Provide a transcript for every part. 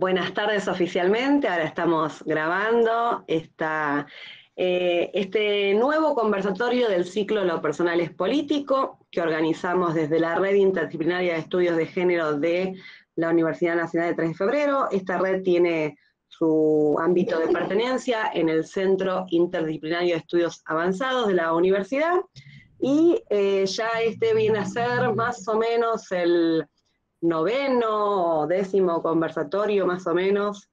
Buenas tardes oficialmente, ahora estamos grabando esta, eh, este nuevo conversatorio del ciclo Lo Personal es Político, que organizamos desde la Red Interdisciplinaria de Estudios de Género de la Universidad Nacional de 3 de Febrero. Esta red tiene su ámbito de pertenencia en el Centro Interdisciplinario de Estudios Avanzados de la universidad, y eh, ya este viene a ser más o menos el noveno o décimo conversatorio más o menos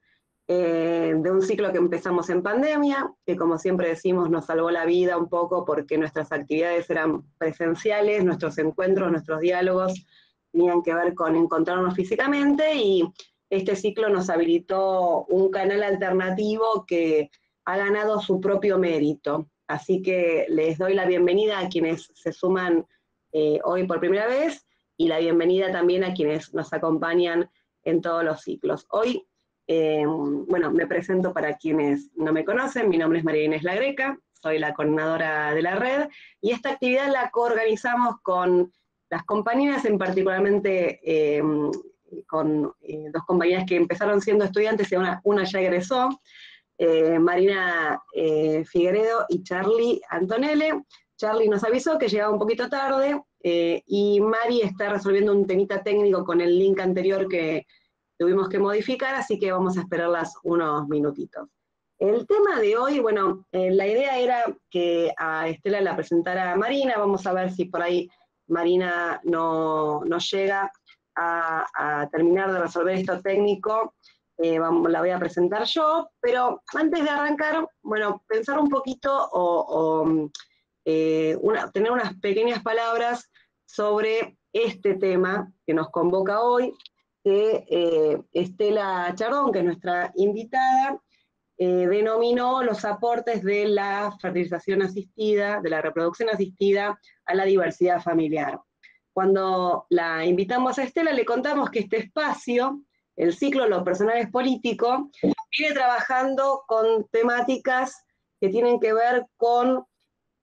eh, de un ciclo que empezamos en pandemia, que como siempre decimos nos salvó la vida un poco porque nuestras actividades eran presenciales, nuestros encuentros, nuestros diálogos tenían que ver con encontrarnos físicamente y este ciclo nos habilitó un canal alternativo que ha ganado su propio mérito. Así que les doy la bienvenida a quienes se suman eh, hoy por primera vez y la bienvenida también a quienes nos acompañan en todos los ciclos. Hoy, eh, bueno, me presento para quienes no me conocen, mi nombre es María Inés Lagreca, soy la coordinadora de la red, y esta actividad la coorganizamos con las compañeras, en particularmente eh, con eh, dos compañeras que empezaron siendo estudiantes y una, ya egresó, Marina Figueredo y Charlie Antonelle. Charlie nos avisó que llegaba un poquito tarde, eh, y Mari está resolviendo un temita técnico con el link anterior que tuvimos que modificar, así que vamos a esperarlas unos minutitos. El tema de hoy, bueno, eh, la idea era que a Estela la presentara Marina, vamos a ver si por ahí Marina no, llega a, terminar de resolver esto técnico, eh, la voy a presentar yo, pero antes de arrancar, bueno, pensar un poquito o, tener unas pequeñas palabras sobre este tema que nos convoca hoy, que eh, Estela Chardón, que es nuestra invitada, eh, denominó los aportes de la fertilización asistida, de la reproducción asistida a la diversidad familiar. Cuando la invitamos a Estela, le contamos que este espacio, el ciclo Los Personales Políticos, viene trabajando con temáticas que tienen que ver con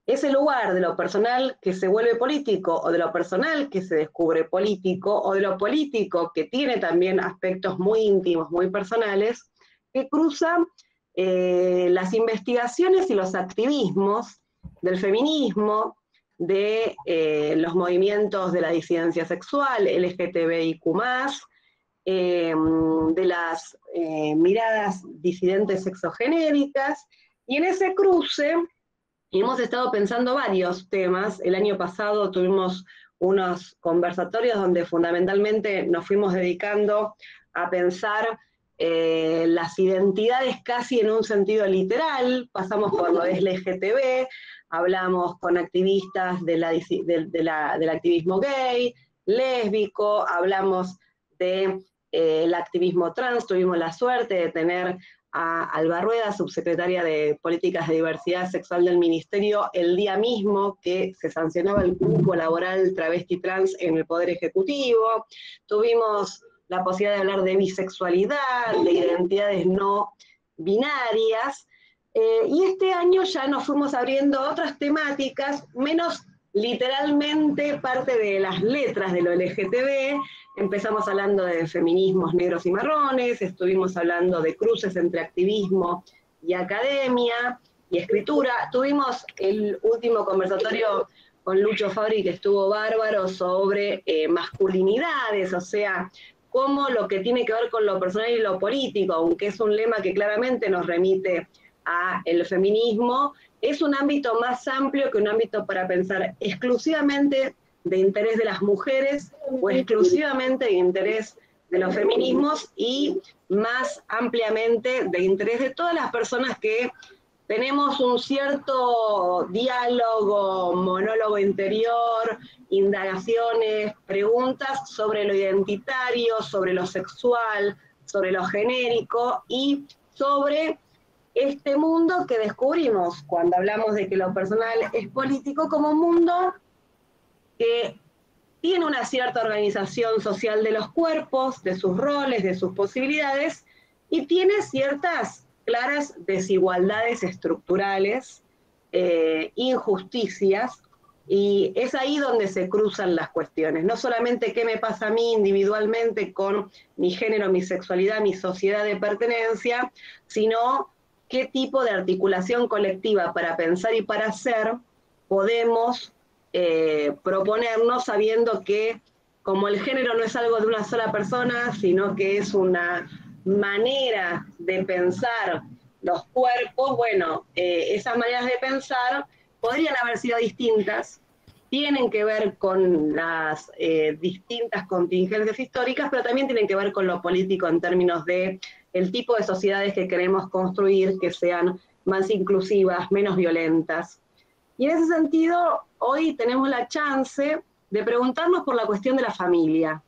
ese lugar de lo personal que se vuelve político o de lo personal que se descubre político o de lo político que tiene también aspectos muy íntimos, muy personales, que cruzan eh, las investigaciones y los activismos del feminismo, de eh, los movimientos de la disidencia sexual, LGTBIQ, eh, de las miradas disidentes sexogenéricas, y en ese cruce y hemos estado pensando varios temas. El año pasado tuvimos unos conversatorios donde fundamentalmente nos fuimos dedicando a pensar eh, las identidades casi en un sentido literal, pasamos por lo de LGTB, hablamos con activistas de la, del activismo gay, lésbico, hablamos del de, eh, activismo trans, tuvimos la suerte de tener a Alba Rueda, subsecretaria de Políticas de Diversidad Sexual del Ministerio, el día mismo que se sancionaba el grupo laboral travesti trans en el Poder Ejecutivo. Tuvimos la posibilidad de hablar de bisexualidad, de identidades no binarias. Eh, y este año ya nos fuimos abriendo otras temáticas menos literalmente parte de las letras de lo LGTB. Empezamos hablando de feminismos negros y marrones, estuvimos hablando de cruces entre activismo y academia y escritura. Tuvimos el último conversatorio con Lucho Fabri que estuvo bárbaro sobre eh, masculinidades, o sea, cómo lo que tiene que ver con lo personal y lo político, aunque es un lema que claramente nos remite a el feminismo, es un ámbito más amplio que un ámbito para pensar exclusivamente de interés de las mujeres o exclusivamente de interés de los feminismos y más ampliamente de interés de todas las personas que tenemos un cierto diálogo, monólogo interior, indagaciones, preguntas sobre lo identitario, sobre lo sexual, sobre lo genérico y sobre este mundo que descubrimos cuando hablamos de que lo personal es político como un mundo que tiene una cierta organización social de los cuerpos, de sus roles, de sus posibilidades, y tiene ciertas claras desigualdades estructurales, eh, injusticias, Y es ahí donde se cruzan las cuestiones, no solamente qué me pasa a mí individualmente con mi género, mi sexualidad, mi sociedad de pertenencia, sino qué tipo de articulación colectiva para pensar y para hacer podemos eh, proponernos sabiendo que como el género no es algo de una sola persona, sino que es una manera de pensar los cuerpos, bueno, eh, esas maneras de pensar podrían haber sido distintas, tienen que ver con las eh, distintas contingencias históricas, pero también tienen que ver con lo político en términos de el tipo de sociedades que queremos construir, que sean más inclusivas, menos violentas. Y en ese sentido, hoy tenemos la chance de preguntarnos por la cuestión de la familia,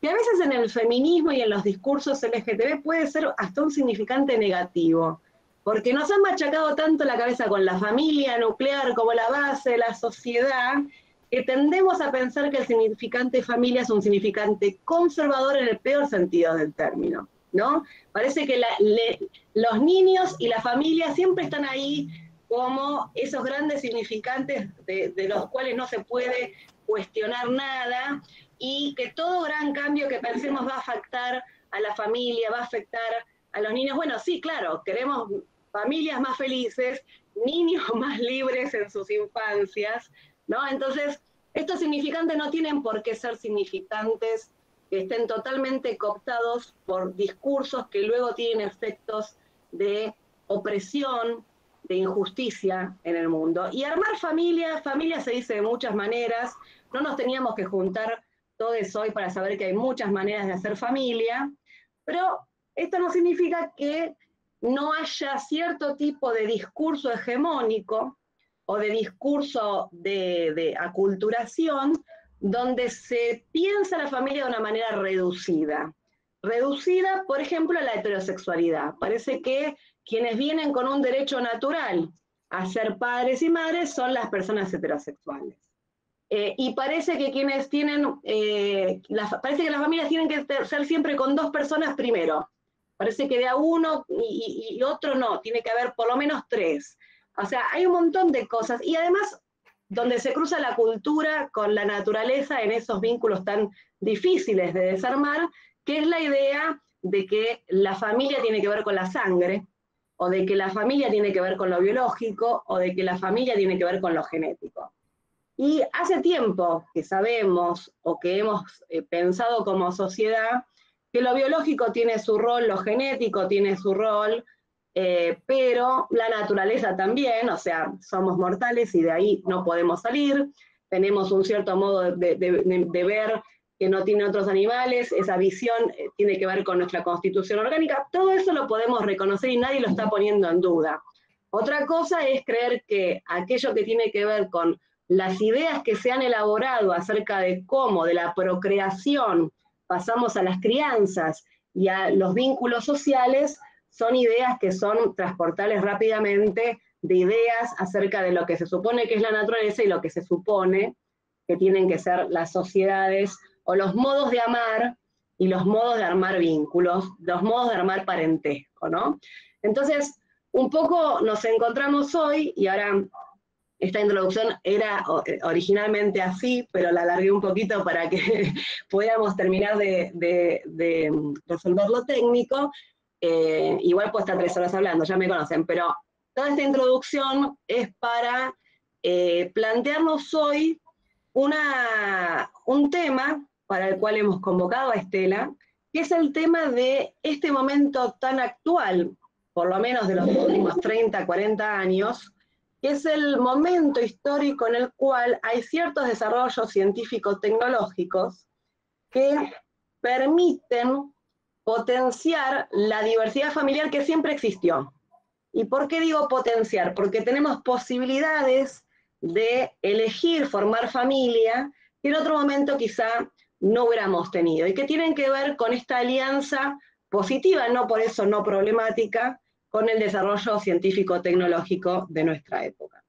que a veces en el feminismo y en los discursos LGTB puede ser hasta un significante negativo, porque nos han machacado tanto la cabeza con la familia nuclear como la base de la sociedad, que tendemos a pensar que el significante familia es un significante conservador en el peor sentido del término. ¿no? Parece que los niños y la familia siempre están ahí como esos grandes significantes de, los cuales no se puede cuestionar nada y que todo gran cambio que pensemos va a afectar a la familia, va a afectar a los niños. Bueno, sí, claro, queremos familias más felices, niños más libres en sus infancias, ¿no? Entonces, estos significantes no tienen por qué ser significantes que estén totalmente cooptados por discursos que luego tienen efectos de opresión, de injusticia en el mundo. Y armar familia, familia se dice de muchas maneras, no nos teníamos que juntar todos hoy para saber que hay muchas maneras de hacer familia, pero esto no significa que no haya cierto tipo de discurso hegemónico o de discurso de, de aculturación donde se piensa la familia de una manera reducida. Reducida, por ejemplo, a la heterosexualidad. Parece que quienes vienen con un derecho natural a ser padres y madres son las personas heterosexuales. Eh, y parece que quienes tienen, eh, parece que las familias tienen que ser siempre con dos personas primero. Parece que de a uno y, y otro no, tiene que haber por lo menos tres. O sea, hay un montón de cosas. Y además donde se cruza la cultura con la naturaleza en esos vínculos tan difíciles de desarmar, que es la idea de que la familia tiene que ver con la sangre, o de que la familia tiene que ver con lo biológico, o de que la familia tiene que ver con lo genético. Y hace tiempo que sabemos o que hemos eh, pensado como sociedad que lo biológico tiene su rol, lo genético tiene su rol, eh, pero la naturaleza también, o sea, somos mortales y de ahí no podemos salir, tenemos un cierto modo de, ver que no tiene otros animales, esa visión eh, tiene que ver con nuestra constitución orgánica, todo eso lo podemos reconocer y nadie lo está poniendo en duda. Otra cosa es creer que aquello que tiene que ver con las ideas que se han elaborado acerca de cómo de la procreación pasamos a las crianzas y a los vínculos sociales, son ideas que son transportables rápidamente de ideas acerca de lo que se supone que es la naturaleza y lo que se supone que tienen que ser las sociedades o los modos de amar y los modos de armar vínculos, los modos de armar parentesco, ¿no? Entonces, un poco nos encontramos hoy, y ahora esta introducción era originalmente así, pero la alargué un poquito para que pudiéramos terminar de, de resolver lo técnico, eh, igual puedo estar tres horas hablando, ya me conocen, pero toda esta introducción es para eh, plantearnos hoy una, un tema para el cual hemos convocado a Estela, que es el tema de este momento tan actual, por lo menos de los últimos 30, 40 años, que es el momento histórico en el cual hay ciertos desarrollos científicos tecnológicos que permiten potenciar la diversidad familiar que siempre existió. ¿Y por qué digo potenciar? Porque tenemos posibilidades de elegir formar familia que en otro momento quizá no hubiéramos tenido y que tienen que ver con esta alianza positiva, no por eso no problemática, con el desarrollo científico-tecnológico de nuestra época.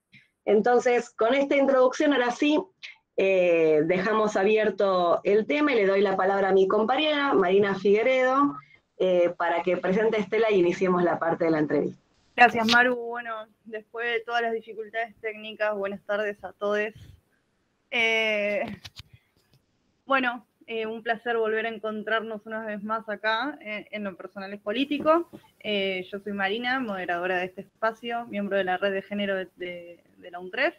Entonces, con esta introducción, ahora sí, eh, dejamos abierto el tema y le doy la palabra a mi compañera, Marina Figueredo, eh, para que presente Estela y iniciemos la parte de la entrevista. Gracias, Maru. Bueno, después de todas las dificultades técnicas, buenas tardes a todos. Eh, bueno, eh, un placer volver a encontrarnos una vez más acá en lo personal es político. yo soy Marina, moderadora de este espacio, miembro de la red de género de, la UNTREF.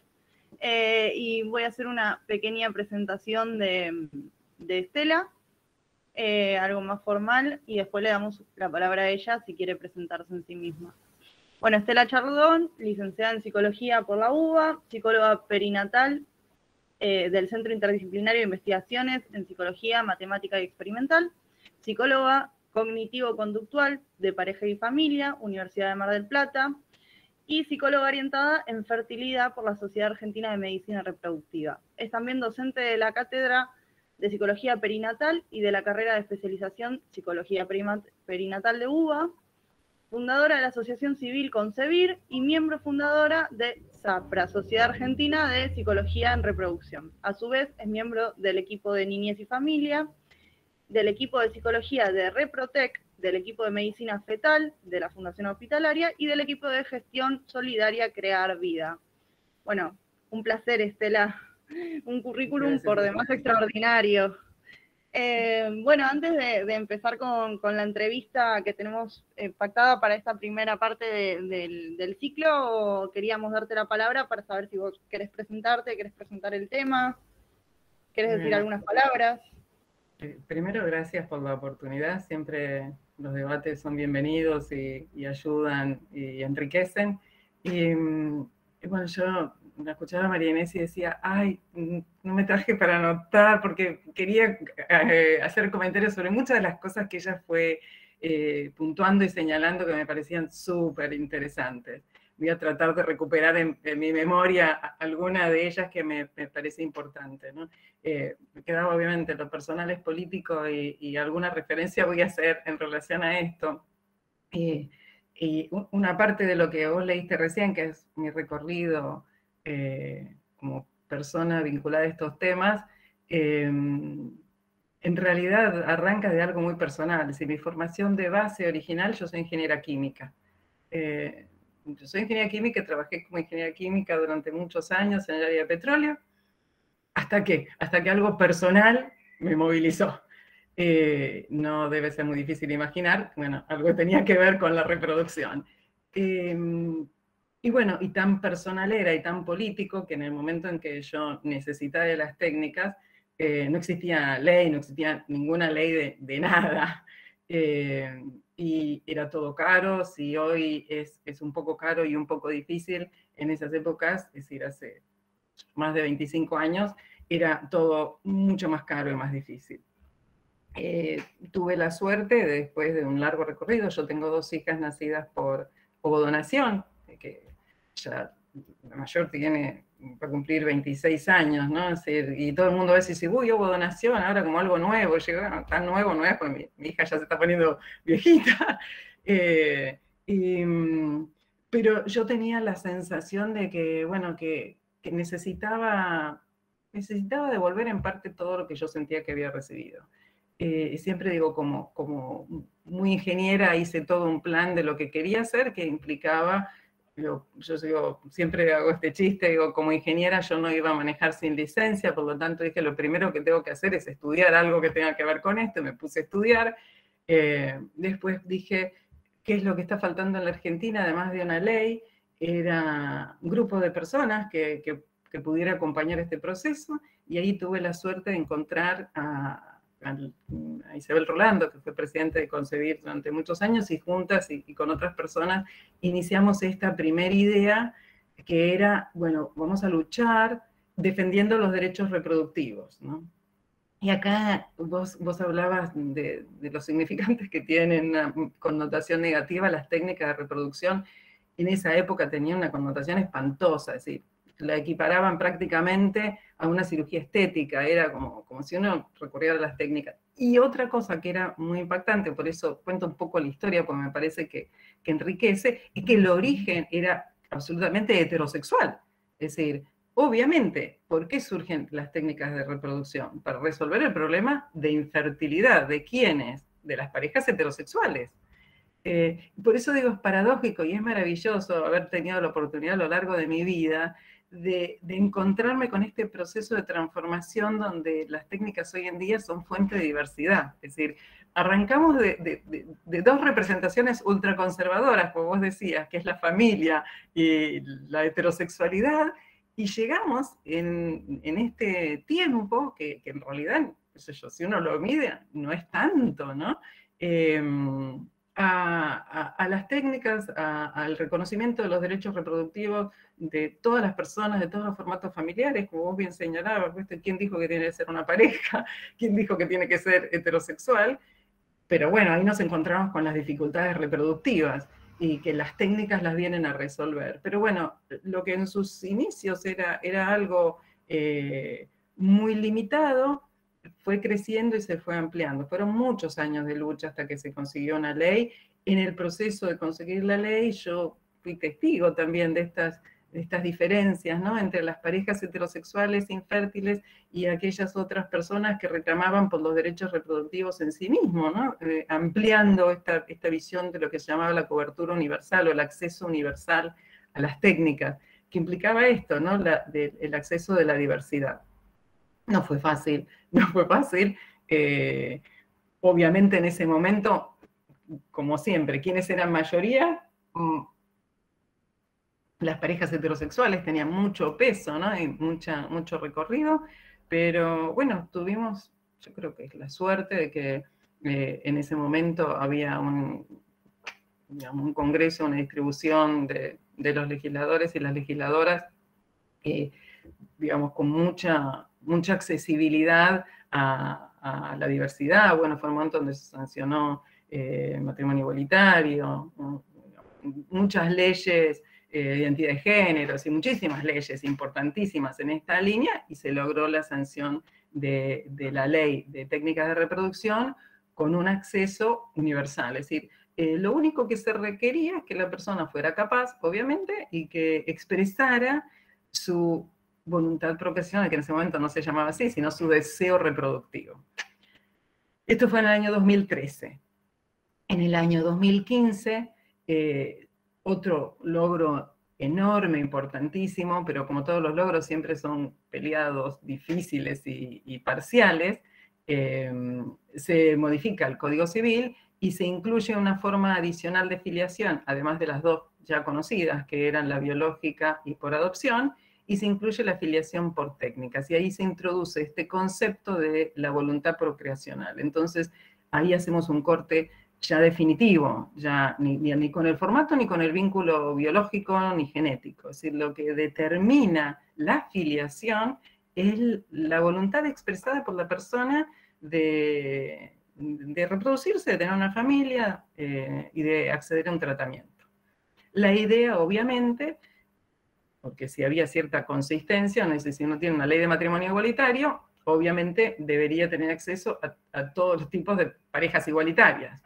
y voy a hacer una pequeña presentación de, de Estela, algo más formal, y después le damos la palabra a ella si quiere presentarse en sí misma. Bueno, Estela Chardón, licenciada en Psicología por la UBA, psicóloga perinatal eh, del Centro Interdisciplinario de Investigaciones en Psicología, Matemática y Experimental, psicóloga cognitivo-conductual de pareja y familia, Universidad de Mar del Plata, y psicóloga orientada en fertilidad por la Sociedad Argentina de Medicina Reproductiva. Es también docente de la cátedra de Psicología Perinatal y de la carrera de especialización Psicología Perinatal de UBA, fundadora de la Asociación Civil Concebir y miembro fundadora de SAPRA, Sociedad Argentina de Psicología en Reproducción. A su vez, es miembro del equipo de Niñez y Familia, del equipo de Psicología de Reprotec, del equipo de Medicina Fetal de la Fundación Hospitalaria y del equipo de Gestión Solidaria Crear Vida. Bueno, un placer, Estela. Un currículum por demás extraordinario. Eh, bueno, antes de, empezar con, la entrevista que tenemos eh, pactada para esta primera parte del, ciclo, queríamos darte la palabra para saber si vos querés presentarte, querés presentar el tema, querés decir algunas palabras. Eh, primero, gracias por la oportunidad. Siempre los debates son bienvenidos y, ayudan y enriquecen. Y, mm, y bueno, yo la escuchaba a María Inés y decía, ay, no me traje para anotar porque quería eh, hacer comentarios sobre muchas de las cosas que ella fue eh, puntuando y señalando que me parecían súper interesantes. Voy a tratar de recuperar en, mi memoria alguna de ellas que me, parece importante. ¿no? Eh, me quedaba obviamente lo personal es político y, alguna referencia voy a hacer en relación a esto. y una parte de lo que vos leíste recién, que es mi recorrido eh, como persona vinculada a estos temas, em, en realidad arranca de algo muy personal. Si mi formación de base original, yo soy ingeniera química. Eh, yo soy ingeniera química, trabajé como ingeniera química durante muchos años en el área de petróleo, hasta que, hasta que algo personal me movilizó. Eh, no debe ser muy difícil imaginar, bueno, algo tenía que ver con la reproducción. Em, y bueno, y tan personal era y tan político que en el momento en que yo necesitaba de las técnicas, eh, no existía ley, no existía ninguna ley de, nada. Eh, y era todo caro, si hoy es, es, un poco caro y un poco difícil, en esas épocas, es decir, hace más de 25 años, era todo mucho más caro y más difícil. Eh, tuve la suerte, después de un largo recorrido, yo tengo dos hijas nacidas por donación, que ya la mayor tiene para cumplir 26 años, ¿no? y todo el mundo a veces dice, uy, hubo donación, ahora como algo nuevo, llegó, tan nuevo no es, pues mi, hija ya se está poniendo viejita. Eh, pero yo tenía la sensación de que, bueno, que, necesitaba, necesitaba devolver en parte todo lo que yo sentía que había recibido. Eh, y siempre digo, como, como muy ingeniera, hice todo un plan de lo que quería hacer, que implicaba yo, siempre hago este chiste, digo, como ingeniera yo no iba a manejar sin licencia, por lo tanto dije, lo primero que tengo que hacer es estudiar algo que tenga que ver con esto, me puse a estudiar, eh, después dije, ¿qué es lo que está faltando en la Argentina, además de una ley? Era un grupo de personas que, que, que pudiera acompañar este proceso, y ahí tuve la suerte de encontrar a a Isabel Rolando, que fue presidente de Concebir durante muchos años, y juntas y, con otras personas iniciamos esta primera idea que era, bueno, vamos a luchar defendiendo los derechos reproductivos, ¿no? Y acá vos, vos hablabas de, de los significantes que tienen una connotación negativa las técnicas de reproducción. En esa época tenían una connotación espantosa, es decir, la equiparaban prácticamente a una cirugía estética, era como, como si uno recurriera a las técnicas. Y otra cosa que era muy impactante, por eso cuento un poco la historia, porque me parece que, que enriquece, es que el origen era absolutamente heterosexual. Es decir, obviamente, ¿por qué surgen las técnicas de reproducción? Para resolver el problema de infertilidad de quiénes, de las parejas heterosexuales. Eh, por eso digo, es paradójico y es maravilloso haber tenido la oportunidad a lo largo de mi vida de, encontrarme con este proceso de transformación donde las técnicas hoy en día son fuente de diversidad. Es decir, arrancamos de, dos representaciones ultraconservadoras, como vos decías, que es la familia y la heterosexualidad, y llegamos en, este tiempo, que, en realidad, si uno lo mide, no es tanto, ¿no? Em, a, las técnicas, al reconocimiento de los derechos reproductivos de todas las personas, de todos los formatos familiares, como vos bien señalabas, ¿quién dijo que tiene que ser una pareja? ¿Quién dijo que tiene que ser heterosexual? Pero bueno, ahí nos encontramos con las dificultades reproductivas y que las técnicas las vienen a resolver. Pero bueno, lo que en sus inicios era, era algo eh, muy limitado, fue creciendo y se fue ampliando. Fueron muchos años de lucha hasta que se consiguió una ley. En el proceso de conseguir la ley, yo fui testigo también de estas, estas diferencias ¿no? entre las parejas heterosexuales infértiles y aquellas otras personas que reclamaban por los derechos reproductivos en sí mismos, ¿no? Eh, ampliando esta, esta visión de lo que se llamaba la cobertura universal o el acceso universal a las técnicas, que implicaba esto, ¿no? El acceso de la diversidad. No fue fácil, no fue fácil. Eh, obviamente en ese momento, como siempre, ¿quiénes eran mayoría? Mm, las parejas heterosexuales tenían mucho peso, ¿no? Y mucha, mucho recorrido, pero bueno, tuvimos, yo creo que es la suerte de que eh, en ese momento había un, un congreso, una distribución de, los legisladores y las legisladoras, digamos, con mucha mucha accesibilidad a, la diversidad. Bueno, fue un momento donde se sancionó eh, matrimonio igualitario, muchas leyes eh, de identidad de géneros y muchísimas leyes importantísimas en esta línea y se logró la sanción de, la ley de técnicas de reproducción con un acceso universal. Es decir, eh, lo único que se requería es que la persona fuera capaz, obviamente, y que expresara su voluntad profesional, que en ese momento no se llamaba así, sino su deseo reproductivo. Esto fue en el año 2013. En el año 2015, eh, otro logro enorme, importantísimo, pero como todos los logros siempre son peleados, difíciles y, parciales, eh, se modifica el Código Civil y se incluye una forma adicional de filiación, además de las dos ya conocidas, que eran la biológica y por adopción, y se incluye la afiliación por técnicas. Y ahí se introduce este concepto de la voluntad procreacional. Entonces, ahí hacemos un corte ya definitivo, ya ni, ni, con el formato, ni con el vínculo biológico, ni genético. Es decir, lo que determina la afiliación es la voluntad expresada por la persona de, de reproducirse, de tener una familia eh, y de acceder a un tratamiento. La idea, obviamente, porque si había cierta consistencia, no si uno tiene una ley de matrimonio igualitario, obviamente debería tener acceso a, todos los tipos de parejas igualitarias.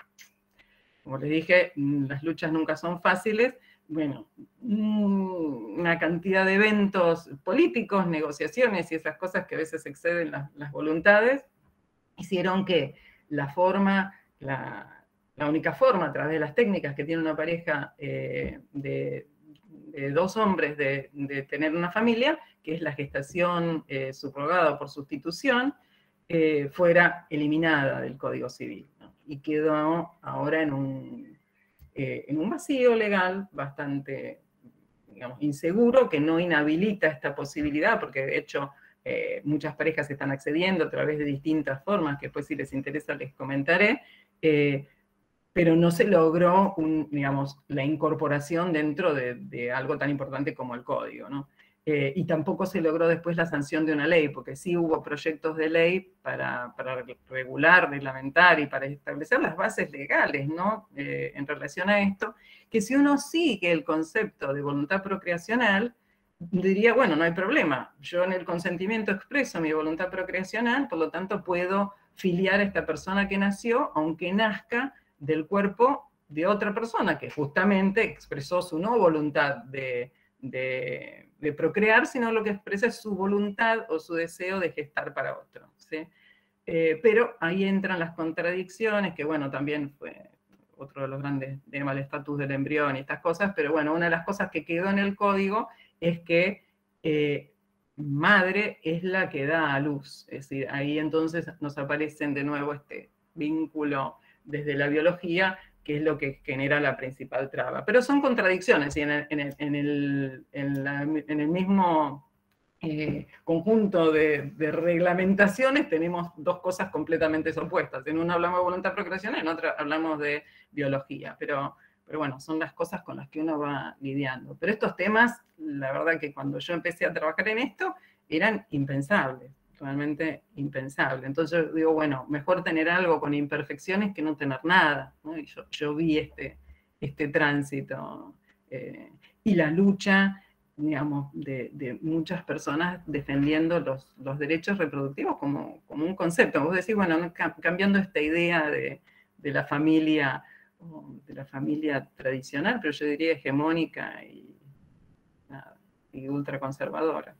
Como les dije, mm, las luchas nunca son fáciles. Bueno, mm, una cantidad de eventos políticos, negociaciones y esas cosas que a veces exceden las, voluntades, hicieron que la forma, la, única forma a través de las técnicas que tiene una pareja eh, de, dos hombres de, tener una familia, que es la gestación eh, subrogada por sustitución, eh, fuera eliminada del Código Civil y quedó ahora en un, eh, en un vacío legal bastante digamos, inseguro que no inhabilita esta posibilidad, porque de hecho muchas parejas están accediendo a través de distintas formas, que después si les interesa les comentaré, pero no se logró, digamos, la incorporación dentro de, algo tan importante como el código, ¿no? Eh, y tampoco se logró después la sanción de una ley, porque sí hubo proyectos de ley para, regular, reglamentar y para establecer las bases legales, ¿no? Eh, en relación a esto, que si uno sigue el concepto de voluntad procreacional, diría, bueno, no hay problema, yo en el consentimiento expreso mi voluntad procreacional, por lo tanto puedo filiar a esta persona que nació, aunque nazca del cuerpo de otra persona que justamente expresó su no voluntad de, procrear, sino lo que expresa es su voluntad o su deseo de gestar para otro. Eh, pero ahí entran las contradicciones, que bueno, también fue otro de los grandes temas, el estatus del embrión y estas cosas, pero bueno, una de las cosas que quedó en el código es que eh, madre es la que da a luz. Es decir, ahí entonces nos aparecen de nuevo este vínculo desde la biología, que es lo que genera la principal traba. Pero son contradicciones y en el, mismo conjunto de, reglamentaciones tenemos dos cosas completamente opuestas. En una hablamos de voluntad procreacional, en otra hablamos de biología. Pero pero bueno, son las cosas con las que uno va lidiando. Pero estos temas, la verdad que cuando yo empecé a trabajar en esto, eran impensables, realmente impensables. Entonces yo digo, bueno, mejor tener algo con imperfecciones que no tener nada. Y yo, vi este, este tránsito eh, y la lucha, digamos, de, muchas personas defendiendo los, derechos reproductivos como, un concepto. Vos decís, bueno, cambiando esta idea de, de la familia de la familia tradicional, pero yo diría hegemónica y, y ultraconservadora.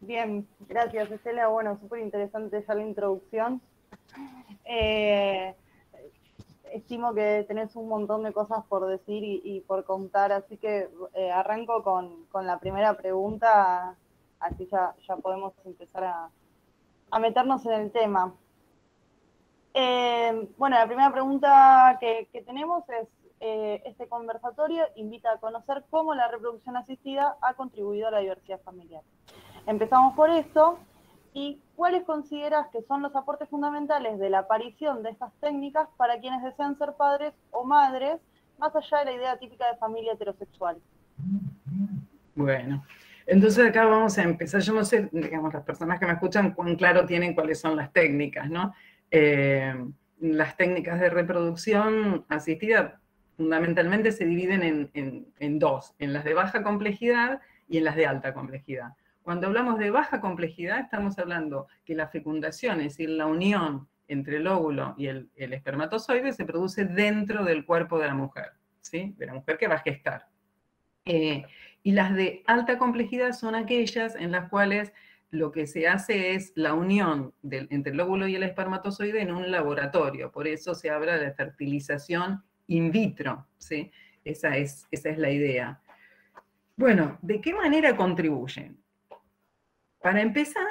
Bien, gracias Estela. Bueno, súper interesante ya la introducción. Eh, estimo que tenés un montón de cosas por decir y, por contar, así que eh, arranco con, la primera pregunta, así ya, podemos empezar a, meternos en el tema. Eh, bueno, la primera pregunta que, tenemos es, este conversatorio invita a conocer cómo la reproducción asistida ha contribuido a la diversidad familiar. Empezamos por esto, y cuáles consideras que son los aportes fundamentales de la aparición de estas técnicas para quienes desean ser padres o madres, más allá de la idea típica de familia heterosexual. Bueno, entonces acá vamos a empezar. Yo no sé, digamos, las personas que me escuchan cuán claro tienen cuáles son las técnicas, ¿no? Eh, las técnicas de reproducción asistida fundamentalmente se dividen en, dos, en las de baja complejidad y en las de alta complejidad. Cuando hablamos de baja complejidad, estamos hablando que la fecundación, es decir, la unión entre el óvulo y el, espermatozoide, se produce dentro del cuerpo de la mujer, de la mujer que va a gestar. Eh, y las de alta complejidad son aquellas en las cuales lo que se hace es la unión entre el óvulo y el espermatozoide en un laboratorio. Por eso se habla de fertilización in vitro. ¿sí? Esa, es, esa es la idea. Bueno, ¿de qué manera contribuyen? Para empezar,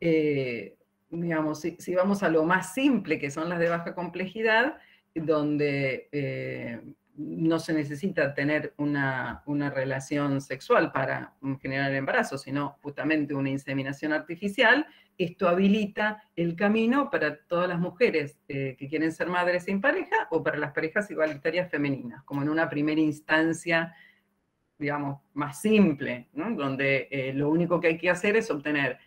eh, digamos, si, vamos a lo más simple, que son las de baja complejidad, donde eh, no se necesita tener una, relación sexual para generar el embarazo, sino justamente una inseminación artificial. Esto habilita el camino para todas las mujeres eh, que quieren ser madres sin pareja o para las parejas igualitarias femeninas, como en una primera instancia, digamos, más simple, donde eh, lo único que hay que hacer es obtener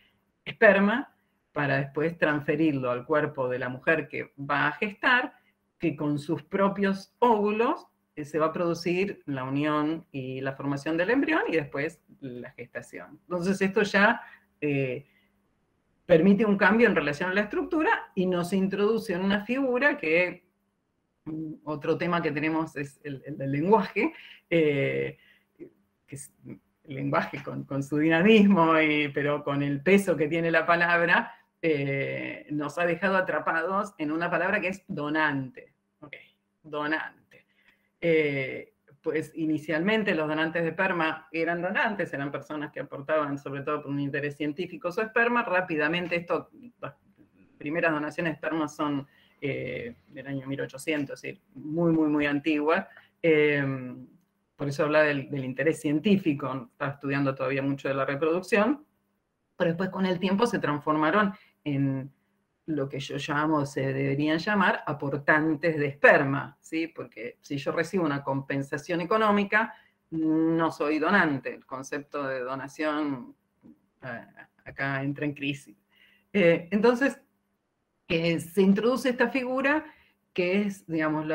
esperma para después transferirlo al cuerpo de la mujer que va a gestar, que con sus propios óvulos eh, se va a producir la unión y la formación del embrión y después la gestación. Entonces esto ya eh, permite un cambio en relación a la estructura y nos introduce en una figura que, mm, otro tema que tenemos es el, lenguaje, eh, que es el lenguaje con, su dinamismo, pero con el peso que tiene la palabra, nos ha dejado atrapados en una palabra que es donante. donante eh, pues inicialmente los donantes de esperma eran donantes, eran personas que aportaban sobre todo por un interés científico su esperma. Rápidamente, esto, las primeras donaciones de esperma son eh, del año 1800, es decir, muy, muy, muy antiguas. Por eso habla del, interés científico, estaba estudiando todavía mucho de la reproducción, pero después con el tiempo se transformaron en lo que yo llamo, se deberían llamar aportantes de esperma, ¿sí? Porque si yo recibo una compensación económica, no soy donante. El concepto de donación eh, acá entra en crisis. Eh, entonces, eh, se introduce esta figura que es, digamos,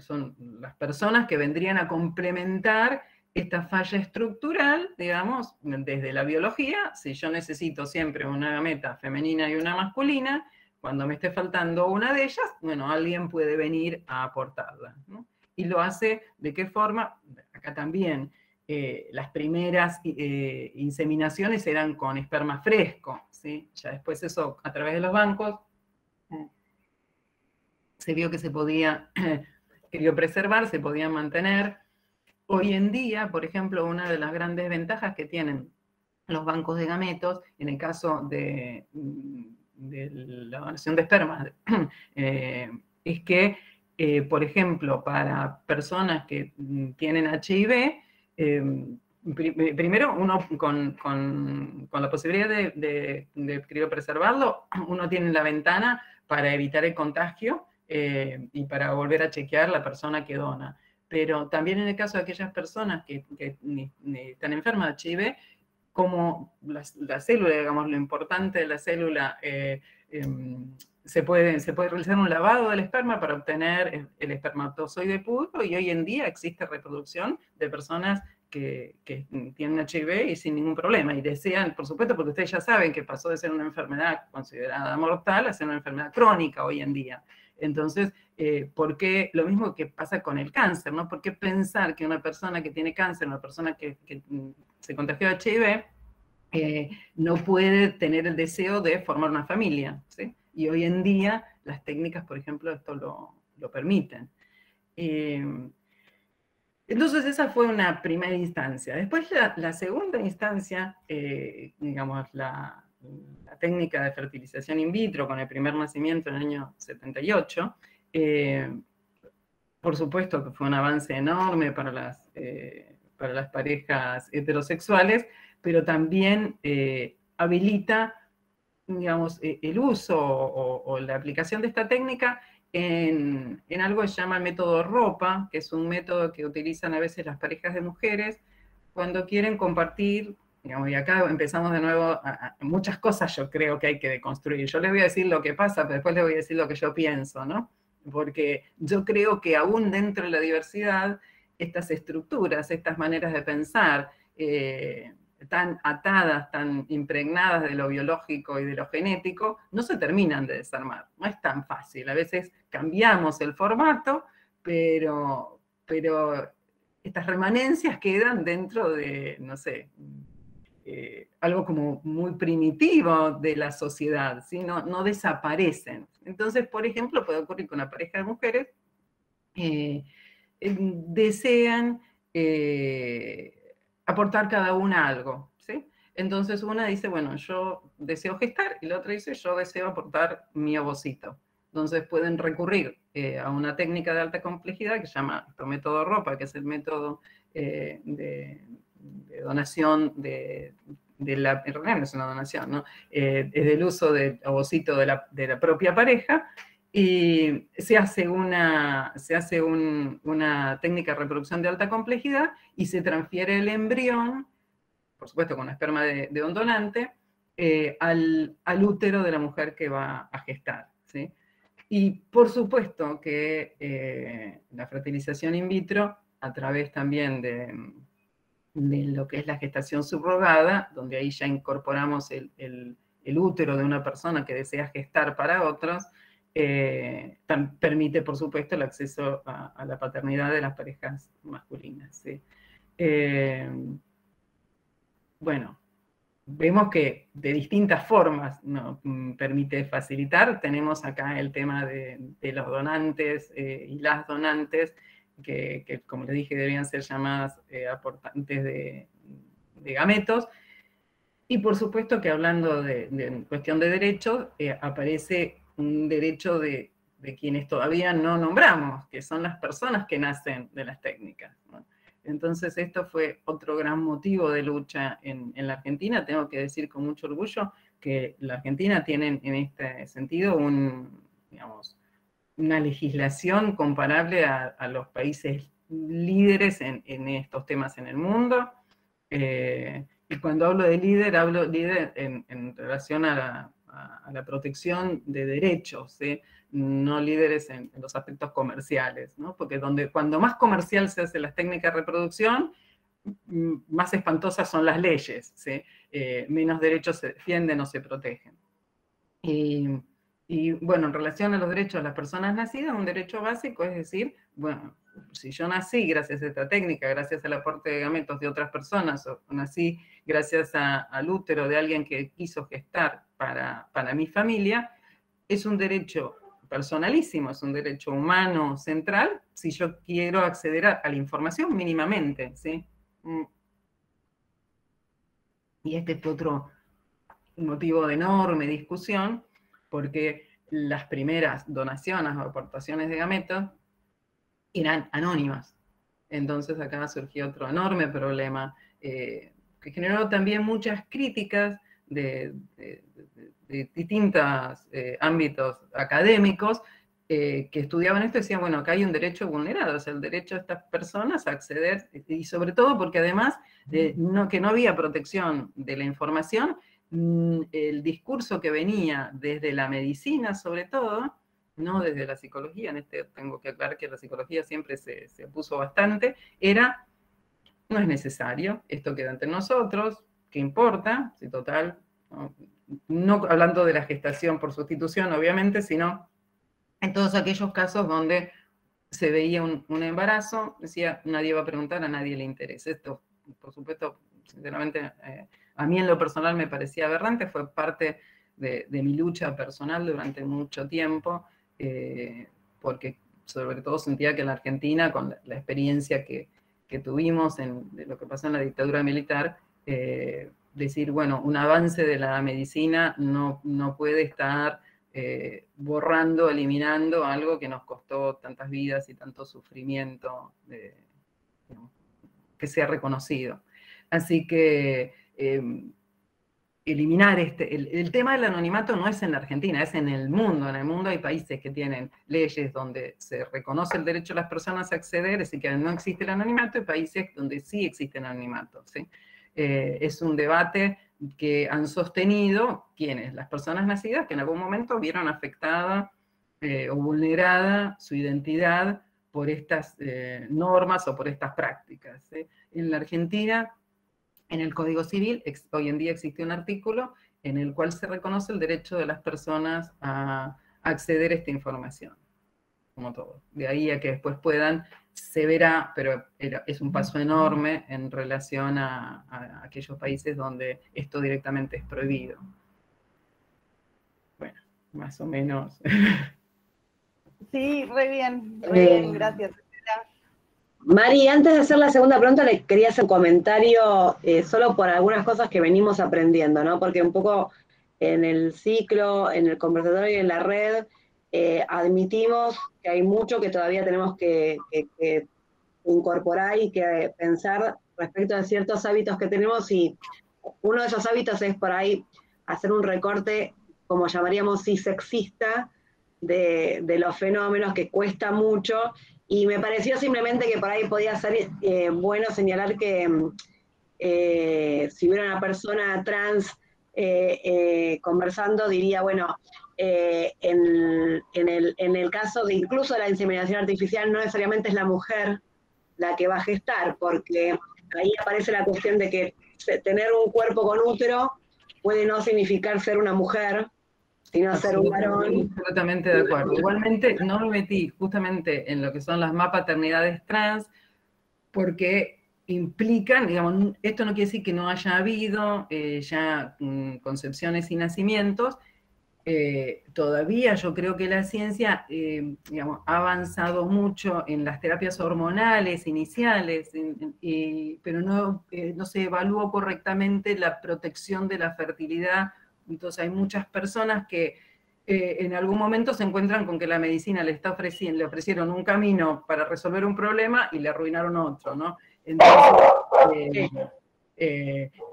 son las personas que vendrían a complementar esta falla estructural, digamos, desde la biología, si yo necesito siempre una gameta femenina y una masculina, cuando me esté faltando una de ellas, bueno, alguien puede venir a aportarla. Y lo hace de qué forma, acá también, eh, las primeras eh, inseminaciones eran con esperma fresco, ¿sí? ya después eso a través de los bancos se vio que se podía preservar, se podía mantener, hoy en día, por ejemplo, una de las grandes ventajas que tienen los bancos de gametos, en el caso de, la donación de esperma, eh, es que, eh, por ejemplo, para personas que tienen HIV, primero, uno con, la posibilidad de, de, preservarlo, uno tiene la ventana para evitar el contagio eh, y para volver a chequear la persona que dona. Pero también en el caso de aquellas personas que, están enfermas de HIV, como la, célula, digamos, lo importante de la célula, eh, em, se, puede, se puede realizar un lavado del esperma para obtener el, espermatozoide puro y hoy en día existe reproducción de personas que, tienen HIV y sin ningún problema. Y desean, por supuesto, porque ustedes ya saben que pasó de ser una enfermedad considerada mortal a ser una enfermedad crónica hoy en día. Entonces, eh, ¿por qué lo mismo que pasa con el cáncer? ¿no? ¿Por qué pensar que una persona que tiene cáncer, una persona que, mm, se contagió de HIV, eh, no puede tener el deseo de formar una familia? Y hoy en día las técnicas, por ejemplo, esto lo, lo permiten. Eh, entonces esa fue una primera instancia. Después la, segunda instancia, eh, digamos, la, técnica de fertilización in vitro con el primer nacimiento en el año 78, eh, por supuesto que fue un avance enorme para las, eh, para las parejas heterosexuales, pero también habilita, digamos, e, el uso o la aplicación de esta técnica en, algo que se llama método ropa, que es un método que utilizan a veces las parejas de mujeres cuando quieren compartir, y acá empezamos de nuevo, muchas cosas yo creo que hay que deconstruir. Yo les voy a decir lo que pasa, pero después les voy a decir lo que yo pienso, ¿no? Porque yo creo que aún dentro de la diversidad, estas estructuras, estas maneras de pensar, eh, tan atadas, tan impregnadas de lo biológico y de lo genético, no se terminan de desarmar. No es tan fácil. A veces cambiamos el formato, pero, pero estas remanencias quedan dentro de, no sé, eh, algo como muy primitivo de la sociedad, ¿sí? no, no, desaparecen. Entonces, por ejemplo, puede ocurrir con una pareja de mujeres, eh, desean eh, aportar cada una algo, ¿sí? Entonces una dice, bueno, yo deseo gestar y la otra dice, yo deseo aportar mi ovocito. Entonces pueden recurrir eh, a una técnica de alta complejidad que se llama método ROPA, que es el método eh, de, donación de, la, en realidad no es una donación, ¿no? Eh, es del uso del ovocito de la, de la propia pareja y se hace una, se hace una técnica de reproducción de alta complejidad y se transfiere el embrión, por supuesto con esperma de, de un donante, eh, al, útero de la mujer que va a gestar. ¿sí? Y por supuesto que eh, la fertilización in vitro, a través también de, de, lo que es la gestación subrogada, donde ahí ya incorporamos el, el, el útero de una persona que desea gestar para otros, eh, permite, por supuesto, el acceso a, la paternidad de las parejas masculinas. Eh, bueno, vemos que de distintas formas nos mm, permite facilitar. Tenemos acá el tema de, los donantes eh, y las donantes, que, como les dije, debían ser llamadas aportantes de, gametos. Y por supuesto que hablando de, cuestión de derechos, aparece un derecho de, quienes todavía no nombramos, que son las personas que nacen de las técnicas. Entonces esto fue otro gran motivo de lucha en, la Argentina. Tengo que decir con mucho orgullo que la Argentina tiene en este sentido un, una legislación comparable a, los países líderes en, estos temas en el mundo. Eh, y cuando hablo de líder, hablo líder en relación a la, a, la protección de derechos, no líderes en, los aspectos comerciales, porque donde, cuando más comercial se hacen las técnicas de reproducción, más espantosas son las leyes, eh, menos derechos se defienden o se protegen. Y, y, bueno, en relación a los derechos de las personas nacidas, un derecho básico es decir, bueno, si yo nací gracias a esta técnica, gracias al aporte de gametos de otras personas, o nací gracias al útero de alguien que quiso gestar para, mi familia, es un derecho personalísimo, es un derecho humano central, si yo quiero acceder a, la información mínimamente, ¿sí? Mm. Y este es otro motivo de enorme discusión, porque las primeras donaciones o aportaciones de gametos eran anónimas. Entonces acá surgió otro enorme problema eh, que generó también muchas críticas de, distintos eh, ámbitos académicos eh, que estudiaban esto y decían, bueno, acá hay un derecho vulnerado, o sea, el derecho de estas personas a acceder, y sobre todo porque además que no había protección de la información, el discurso que venía desde la medicina sobre todo, no desde la psicología, en este tengo que aclarar que la psicología siempre se, se opuso bastante, era, no es necesario, esto queda entre nosotros, ¿qué importa? Si total, no, hablando de la gestación por sustitución, obviamente, sino en todos aquellos casos donde se veía un, embarazo, decía, nadie va a preguntar, a nadie le interesa. Esto, por supuesto, sinceramente, eh, a mí en lo personal me parecía aberrante, fue parte de, mi lucha personal durante mucho tiempo, eh, porque sobre todo sentía que en la Argentina, con la, experiencia que, tuvimos en, de lo que pasó en la dictadura militar, eh, decir, bueno, un avance de la medicina no, no puede estar eh, borrando, eliminando algo que nos costó tantas vidas y tanto sufrimiento que sea reconocido. Así que em, eliminar este, el, tema del anonimato no es en la Argentina, es en el mundo. En el mundo hay países que tienen leyes donde se reconoce el derecho de las personas a acceder, decir, que no existe el anonimato, y países donde sí existe el anonimato. Eh, es un debate que han sostenido quienes, las personas nacidas que en algún momento vieron afectada eh, o vulnerada su identidad por estas eh, normas o por estas prácticas. En la Argentina, en el Código Civil, hoy en día existe un artículo en el cual se reconoce el derecho de las personas a acceder a esta información, como todo. De ahí a que después puedan se verá, pero es un paso enorme en relación a, aquellos países donde esto directamente es prohibido. Bueno, más o menos. Sí, muy bien, muy bien, eh, gracias. Mari, antes de hacer la segunda pregunta, le quería hacer un comentario eh, solo por algunas cosas que venimos aprendiendo, ¿no? Porque un poco en el ciclo, en el conversatorio y en la red, eh, admitimos que hay mucho que todavía tenemos que, incorporar y que pensar respecto a ciertos hábitos que tenemos y uno de esos hábitos es por ahí hacer un recorte, como llamaríamos, si sexista, de, los fenómenos que cuesta mucho y me pareció simplemente que por ahí podía ser eh, bueno señalar que eh, si hubiera una persona trans conversando, diría, bueno, eh, en, el, caso de incluso de la inseminación artificial, no necesariamente es la mujer la que va a gestar, porque ahí aparece la cuestión de que tener un cuerpo con útero puede no significar ser una mujer, sino ser un varón. Completamente de acuerdo. Igualmente, no me metí justamente en lo que son las más paternidades trans, porque implican, digamos, esto no quiere decir que no haya habido eh, ya mm, concepciones y nacimientos, eh, todavía yo creo que la ciencia eh, ha avanzado mucho en las terapias hormonales iniciales, pero no, no se evaluó correctamente la protección de la fertilidad. Entonces hay muchas personas que en algún momento se encuentran con que la medicina le, está ofreciendo, le ofrecieron un camino para resolver un problema y le arruinaron otro, ¿no? Entonces,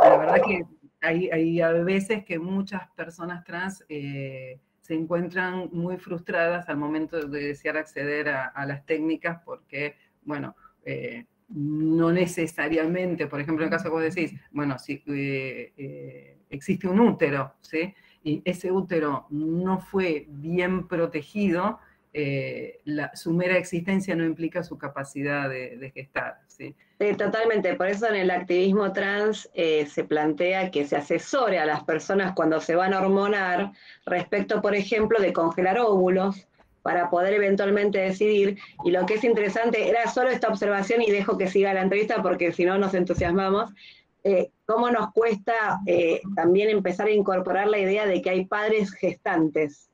la verdad que hay, a veces que muchas personas trans eh, se encuentran muy frustradas al momento de desear acceder a, las técnicas porque, bueno, eh, no necesariamente, por ejemplo, en el caso que vos decís, bueno, si eh, existe un útero, ¿sí? Y ese útero no fue bien protegido, eh, su mera existencia no implica su capacidad de, gestar. ¿sí? totalmente. Por eso en el activismo trans eh, se plantea que se asesore a las personas cuando se van a hormonar respecto, por ejemplo, de congelar óvulos para poder eventualmente decidir. Y lo que es interesante, era solo esta observación y dejo que siga la entrevista porque si no nos entusiasmamos, eh, cómo nos cuesta también empezar a incorporar la idea de que hay padres gestantes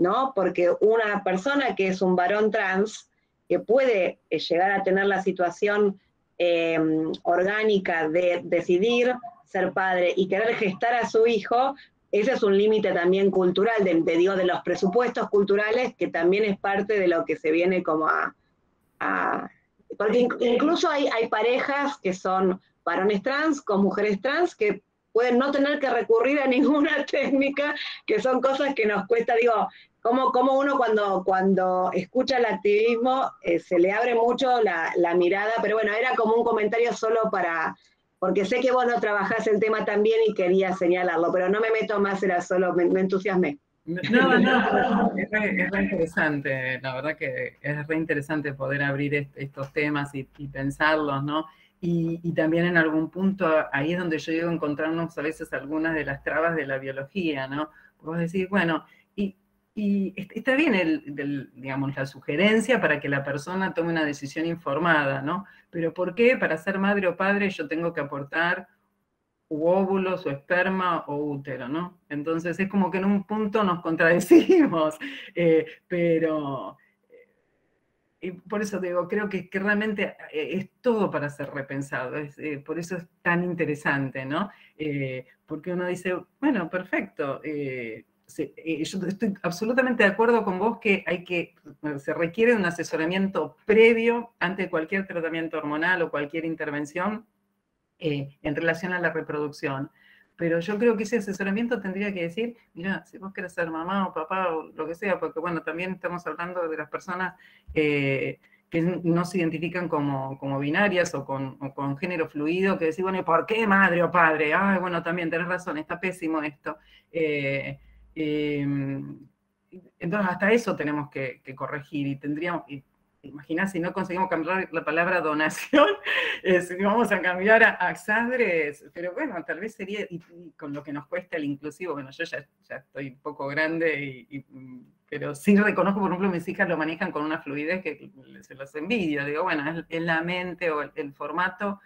¿no? Porque una persona que es un varón trans, que puede eh, llegar a tener la situación em, orgánica de decidir ser padre y querer gestar a su hijo, ese es un límite también cultural, de, digo, de los presupuestos culturales, que también es parte de lo que se viene como a... porque incluso hay parejas que son varones trans con mujeres trans que pueden no tener que recurrir a ninguna técnica, que son cosas que nos cuesta, digo, como, como uno cuando, cuando escucha el activismo eh, se le abre mucho la, la, mirada, pero bueno, era como un comentario solo para, porque sé que vos no trabajás el tema también y quería señalarlo, pero no me meto más, era solo, me, entusiasmé. No, no, es re, interesante, la verdad que es re interesante poder abrir estos temas y pensarlos, ¿no? Y, también en algún punto ahí es donde yo llego a encontrarnos a veces algunas de las trabas de la biología, ¿no? Vos decís, bueno, y, está bien el, digamos, la sugerencia para que la persona tome una decisión informada, ¿no? Pero ¿por qué para ser madre o padre yo tengo que aportar óvulos o esperma o útero, ¿no? Entonces es como que en un punto nos contradecimos, eh, pero y por eso digo, creo que, realmente eh, es todo para ser repensado, es, eh, por eso es tan interesante, ¿no? Eh, porque uno dice, bueno, perfecto, yo estoy absolutamente de acuerdo con vos que hay que, se requiere un asesoramiento previo ante cualquier tratamiento hormonal o cualquier intervención en relación a la reproducción pero yo creo que ese asesoramiento tendría que decir, mira, si vos querés ser mamá o papá o lo que sea, porque bueno, también estamos hablando de las personas eh, que no se identifican como, como binarias o con, con, género fluido, que decir, bueno, ¿por qué madre o padre? Ay, bueno, también tenés razón, está pésimo esto. Eh, em, entonces, hasta eso tenemos que corregir y tendríamos, Imagina si no conseguimos cambiar la palabra donación, si vamos a cambiar a, a pero bueno, tal vez sería, y, con lo que nos cuesta el inclusivo, bueno, yo ya, ya estoy un poco grande, y, pero sí reconozco, por ejemplo, mis hijas lo manejan con una fluidez que se los envidio, digo, bueno, es, la mente o el, formato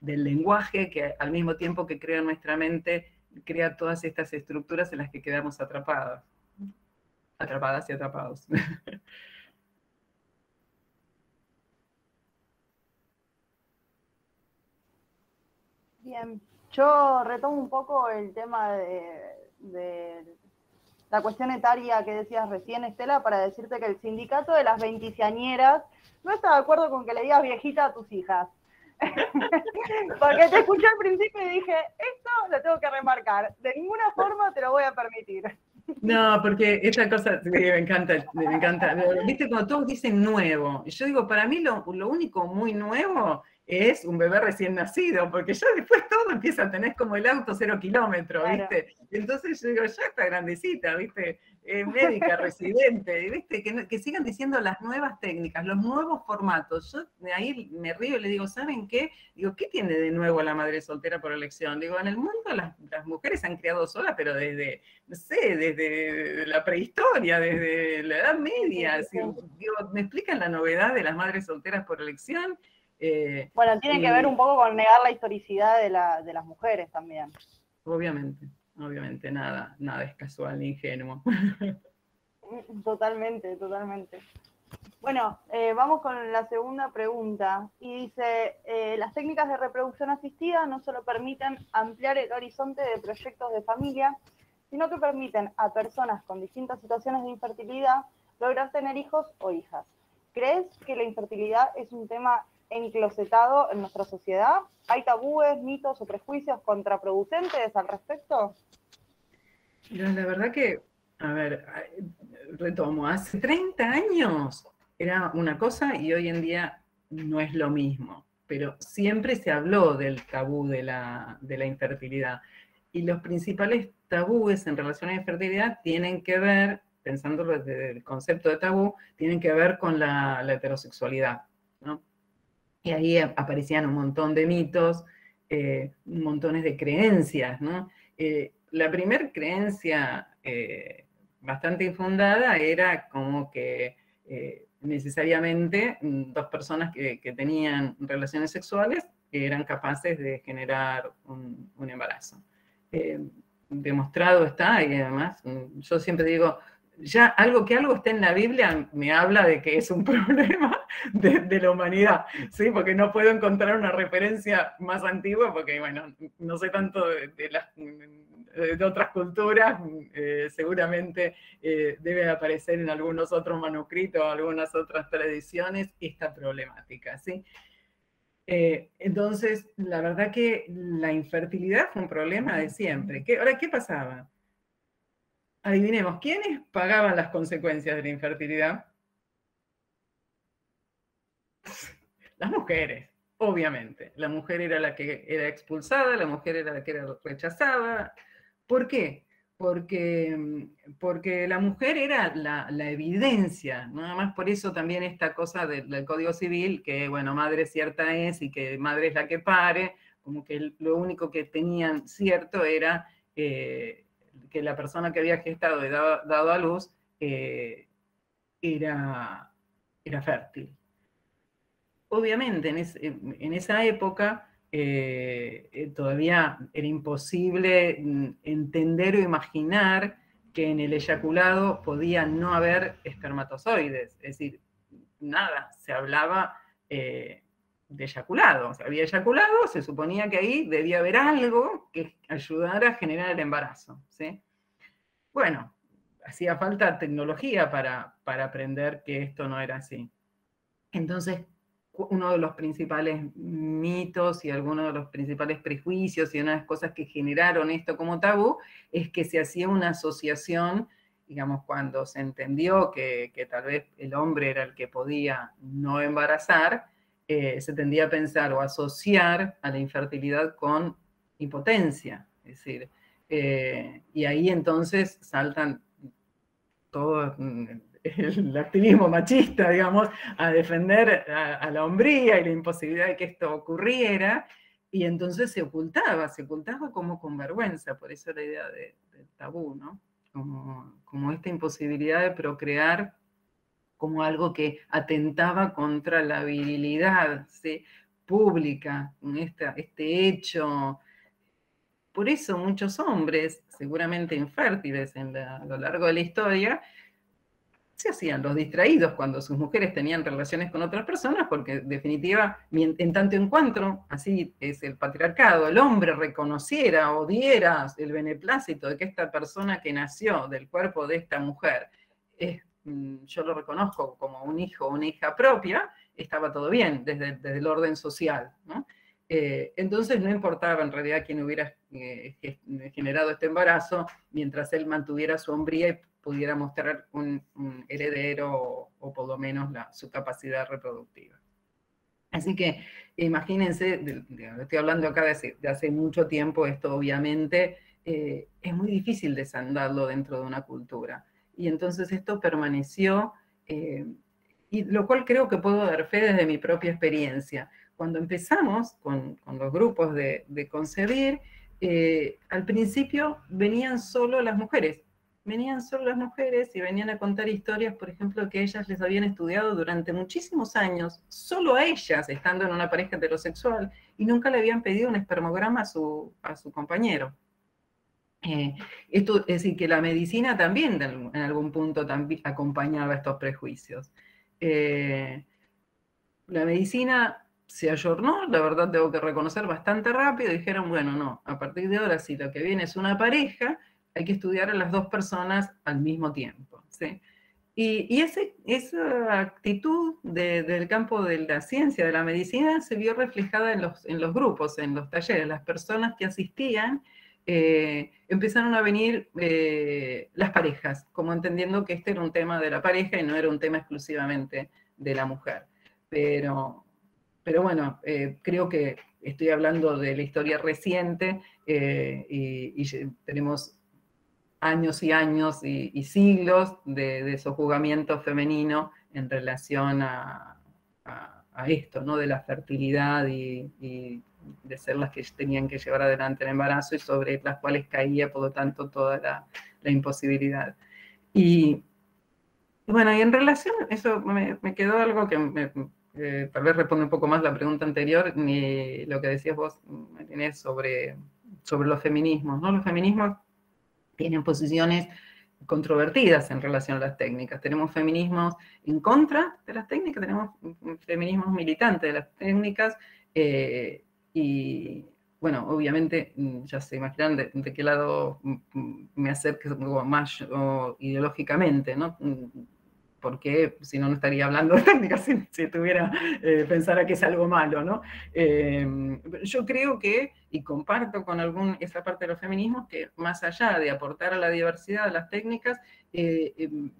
del lenguaje que al mismo tiempo que crea nuestra mente, crea todas estas estructuras en las que quedamos atrapadas, atrapadas y atrapados. Bien, yo retomo un poco el tema de, la cuestión etaria que decías recién, Estela, para decirte que el sindicato de las veinticiañeras no está de acuerdo con que le digas viejita a tus hijas. Porque te escuché al principio y dije, esto lo tengo que remarcar, de ninguna forma te lo voy a permitir. No, porque esta cosa, me encanta, me encanta. Viste, cuando todos dicen nuevo, yo digo, para mí lo, lo único muy nuevo es un bebé recién nacido, porque ya después todo empieza a tener como el auto cero kilómetros, ¿viste? Entonces yo digo, ya está grandecita, ¿viste? médica, residente, ¿viste? Que, que, sigan diciendo las nuevas técnicas, los nuevos formatos. Yo de ahí me río y le digo, ¿saben qué? Digo, ¿qué tiene de nuevo la madre soltera por elección? Digo, en el mundo las, las mujeres se han criado solas, pero desde, no sé, desde la prehistoria, desde la Edad Media. digo, ¿me explican la novedad de las madres solteras por elección? Eh, bueno, tiene que ver un poco con negar la historicidad de, las mujeres también. Obviamente, obviamente, nada, nada es casual ni ingenuo. Totalmente, totalmente. Bueno, eh, vamos con la segunda pregunta. Y dice, eh, las técnicas de reproducción asistida no solo permiten ampliar el horizonte de proyectos de familia, sino que permiten a personas con distintas situaciones de infertilidad lograr tener hijos o hijas. ¿Crees que la infertilidad es un tema enclosetado en nuestra sociedad? ¿Hay tabúes, mitos o prejuicios contraproducentes al respecto? la verdad que, a ver, retomo, hace 30 años era una cosa y hoy en día no es lo mismo, pero siempre se habló del tabú de la, de la infertilidad. Y los principales tabúes en relación a la infertilidad tienen que ver, pensándolo desde el concepto de tabú, tienen que ver con la, la heterosexualidad. Y ahí aparecían un montón de mitos, eh, montones de creencias, ¿no? Eh, la primera creencia eh, bastante infundada era como que necesariamente mm, dos personas que, tenían relaciones sexuales eran capaces de generar un, un embarazo. demostrado está, y además, mm, yo siempre digo, ya algo que algo esté en la Biblia me habla de que es un problema de, la humanidad, ¿sí? Porque no puedo encontrar una referencia más antigua, porque, bueno, no sé tanto de, de otras culturas, eh, seguramente eh, debe aparecer en algunos otros manuscritos, algunas otras tradiciones, esta problemática, ¿sí? Eh, entonces, la verdad que la infertilidad fue un problema de siempre. ¿Qué, ahora, ¿qué pasaba? Adivinemos, ¿quiénes pagaban las consecuencias de la infertilidad? Las mujeres, obviamente. La mujer era la que era expulsada, la mujer era la que era rechazada. ¿Por qué? Porque, porque la mujer era la, evidencia, nada más por eso también esta cosa del, Código Civil, que bueno, madre cierta es y que madre es la que pare, como que lo único que tenían cierto era eh, que la persona que había gestado y dado, a luz eh, era, era fértil. Obviamente, en, esa época eh, eh, todavía era imposible mm, entender o imaginar que en el eyaculado podía no haber espermatozoides, es decir, nada, se hablaba de había eyaculado, se suponía que ahí debía haber algo que ayudara a generar el embarazo. ¿sí? Bueno, hacía falta tecnología para, para aprender que esto no era así. Entonces, uno de los principales mitos y algunos de los principales prejuicios y una de las cosas que generaron esto como tabú es que se hacía una asociación, digamos, cuando se entendió que, tal vez el hombre era el que podía no embarazar, eh, se tendía a pensar o asociar a la infertilidad con impotencia. Es decir, eh, y ahí entonces saltan todo mm, el activismo machista, digamos, a defender a, la hombría y la imposibilidad de que esto ocurriera, y entonces se ocultaba, se ocultaba como con vergüenza, por eso la idea de, tabú, ¿no? Como, como, esta imposibilidad de procrear como algo que atentaba contra la virilidad pública, esta, este hecho. Por eso muchos hombres, seguramente infértiles en a lo largo de la historia, se hacían los distraídos cuando sus mujeres tenían relaciones con otras personas, porque en definitiva, en tanto en cuanto, así es el patriarcado, el hombre reconociera o diera el beneplácito de que esta persona que nació del cuerpo de esta mujer, mm, yo lo reconozco como un hijo o una hija propia, estaba todo bien desde, desde el orden social. Eh, entonces no importaba en realidad quién hubiera eh, generado este embarazo, mientras él mantuviera su hombría y pudiera mostrar un, heredero o, por lo menos su capacidad reproductiva. Así que imagínense, estoy hablando acá de hace, mucho tiempo, esto obviamente eh, es muy difícil desandarlo dentro de una cultura. Y entonces esto permaneció, y lo cual creo que puedo dar fe desde mi propia experiencia cuando empezamos con, los grupos de, concebir, eh, al principio venían solo las mujeres, venían solo las mujeres y venían a contar historias, por ejemplo, que ellas les habían estudiado durante muchísimos años, solo a ellas, estando en una pareja heterosexual, y nunca le habían pedido un espermograma a su, a su compañero. Eh, esto es decir, que la medicina también en algún punto también acompañaba estos prejuicios. Eh, la medicina se ayornó, la verdad tengo que reconocer bastante rápido, dijeron, bueno, no, a partir de ahora si lo que viene es una pareja, hay que estudiar a las dos personas al mismo tiempo. ¿sí? Y, ese, esa actitud del campo de la ciencia, de la medicina, se vio reflejada en los, en los grupos, en los talleres. Las personas que asistían eh, empezaron a venir eh, las parejas, como entendiendo que este era un tema de la pareja y no era un tema exclusivamente de la mujer. Pero pero bueno, eh, creo que estoy hablando de la historia reciente y, tenemos años y años y, siglos de, de, sojuzgamiento femenino en relación a, esto, ¿no? De la fertilidad y, de ser las que tenían que llevar adelante el embarazo y sobre las cuales caía, por lo tanto, toda la, imposibilidad. Y bueno, y en relación, eso me, quedó algo que me, eh, tal vez responde un poco más la pregunta anterior, ni lo que decías vos, sobre, sobre los feminismos. ¿no? Los feminismos tienen posiciones controvertidas en relación a las técnicas. Tenemos feminismos en contra de las técnicas, tenemos feminismos militantes de las técnicas eh, y, bueno, obviamente mm, ya se imaginan de, qué lado mm, mm, me acerque más ideológicamente, ¿no? porque si no, no estaría hablando de técnicas si, tuviera, eh, pensara que es algo malo, ¿no? Eh, yo creo que, y comparto con algún, esa parte de los feminismos, que más allá de aportar a la diversidad de las técnicas, eh, em,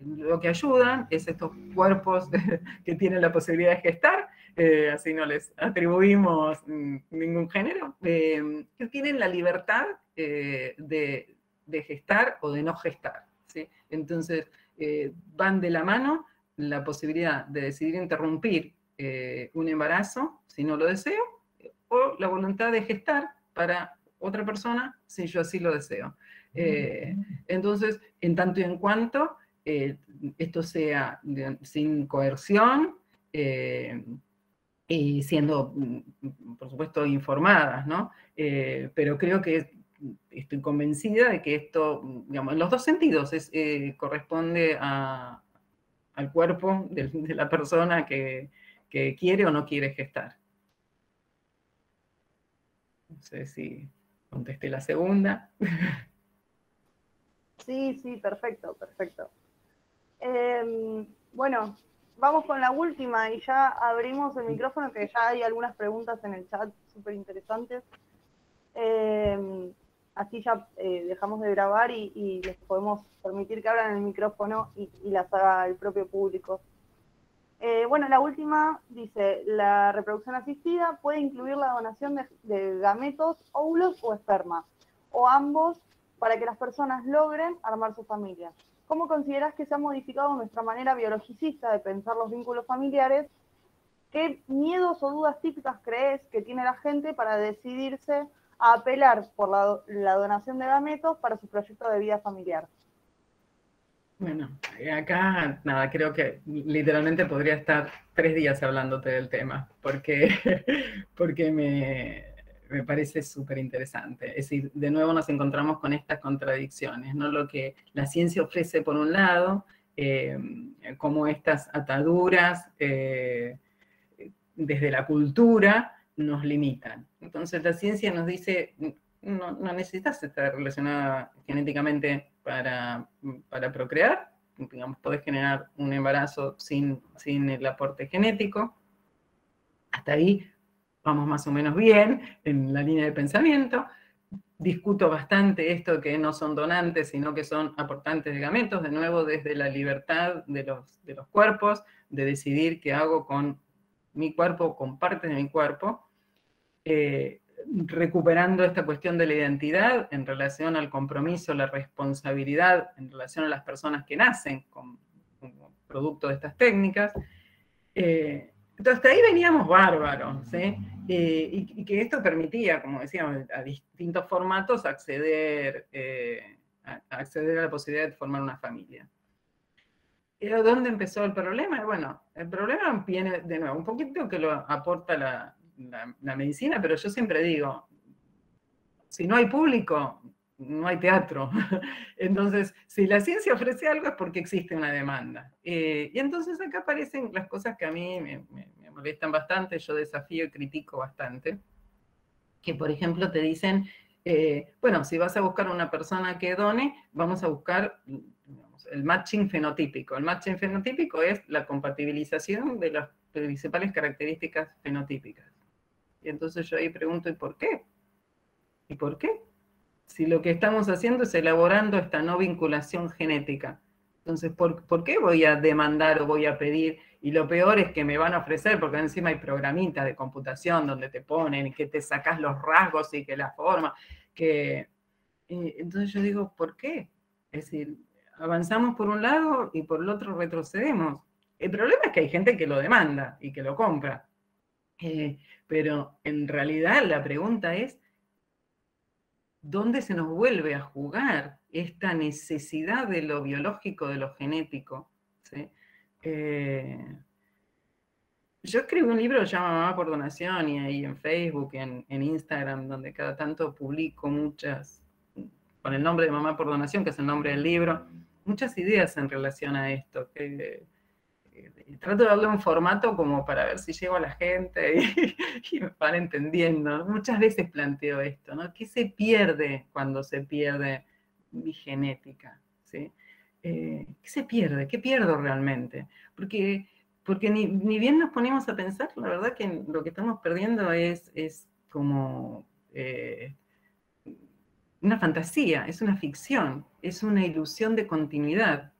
lo que ayudan es estos cuerpos que tienen la posibilidad de gestar, eh, así no les atribuimos mm, ningún género, eh, que tienen la libertad eh, de, gestar o de no gestar. ¿sí? Entonces, van de la mano la posibilidad de decidir interrumpir un embarazo si no lo deseo, o la voluntad de gestar para otra persona si yo así lo deseo. entonces, en tanto y en cuanto esto sea sin coerción, y siendo, mm, por supuesto, informadas, ¿no? Eh, pero creo que estoy convencida de que esto, digamos, en los dos sentidos, eh, corresponde al cuerpo de, la persona que, quiere o no quiere gestar. No sé si contesté la segunda. Sí, sí, perfecto, perfecto. Em, bueno, vamos con la última y ya abrimos el micrófono, que ya hay algunas preguntas en el chat súper interesantes. Eh, así ya eh, dejamos de grabar y, les podemos permitir que abran el micrófono y, las haga el propio público. Eh, bueno, la última dice, la reproducción asistida puede incluir la donación de gametos, óvulos o esperma, o ambos, para que las personas logren armar su familia. ¿Cómo consideras que se ha modificado nuestra manera biologicista de pensar los vínculos familiares? ¿Qué miedos o dudas típicas crees que tiene la gente para decidirse a apelar por la, donación de gametos para su proyecto de vida familiar? Bueno, acá nada, creo que literalmente podría estar tres días hablándote del tema, porque, porque me, me parece súper interesante. Es decir, de nuevo nos encontramos con estas contradicciones, ¿no? Lo que la ciencia ofrece por un lado, eh, como estas ataduras eh, desde la cultura nos limitan. Entonces la ciencia nos dice, no, necesitas estar relacionada genéticamente para, para procrear, digamos, podés generar un embarazo sin, sin el aporte genético. Hasta ahí vamos más o menos bien en la línea de pensamiento. Discuto bastante esto que no son donantes, sino que son aportantes de gametos, de nuevo desde la libertad de los, de los cuerpos, de decidir qué hago con mi cuerpo, con partes de mi cuerpo, eh, recuperando esta cuestión de la identidad en relación al compromiso, la responsabilidad en relación a las personas que nacen con, producto de estas técnicas. Eh, entonces, hasta ahí veníamos bárbaros, ¿sí? Eh, y, que esto permitía, como decíamos, a distintos formatos acceder, eh, a, acceder a la posibilidad de formar una familia. ¿Pero dónde empezó el problema? Bueno, el problema viene de nuevo, un poquito que lo aporta la, la medicina, pero yo siempre digo, si no hay público, no hay teatro. Entonces, si la ciencia ofrece algo es porque existe una demanda. Eh, y entonces acá aparecen las cosas que a mí me, molestan bastante, yo desafío y critico bastante, que por ejemplo te dicen, eh, bueno, si vas a buscar una persona que done, vamos a buscar el matching fenotípico. El matching fenotípico es la compatibilización de las principales características fenotípicas. Y entonces yo ahí pregunto, ¿y por qué? ¿Y por qué? Si lo que estamos haciendo es elaborando esta no vinculación genética. Entonces, ¿por, qué voy a demandar o voy a pedir? Y lo peor es que me van a ofrecer, porque encima hay programitas de computación donde te ponen que te sacas los rasgos y que la forma, que... entonces yo digo, ¿por qué? Es decir, avanzamos por un lado y por el otro retrocedemos. El problema es que hay gente que lo demanda y que lo compra. Eh, pero en realidad la pregunta es, ¿dónde se nos vuelve a jugar esta necesidad de lo biológico, de lo genético? Eh, yo escribí un libro llamado Mamá por Donación y ahí en Facebook, en, Instagram, donde cada tanto publico muchas, con el nombre de Mamá por Donación, que es el nombre del libro, muchas ideas en relación a esto. Trato de darle un formato como para ver si llego a la gente y, me van entendiendo. Muchas veces planteo esto, ¿no? ¿Qué se pierde cuando se pierde mi genética? ¿sí? Eh, ¿Qué se pierde? ¿Qué pierdo realmente? Porque, porque ni, bien nos ponemos a pensar, la verdad que lo que estamos perdiendo es, es como eh, una fantasía, es una ficción, es una ilusión de continuidad.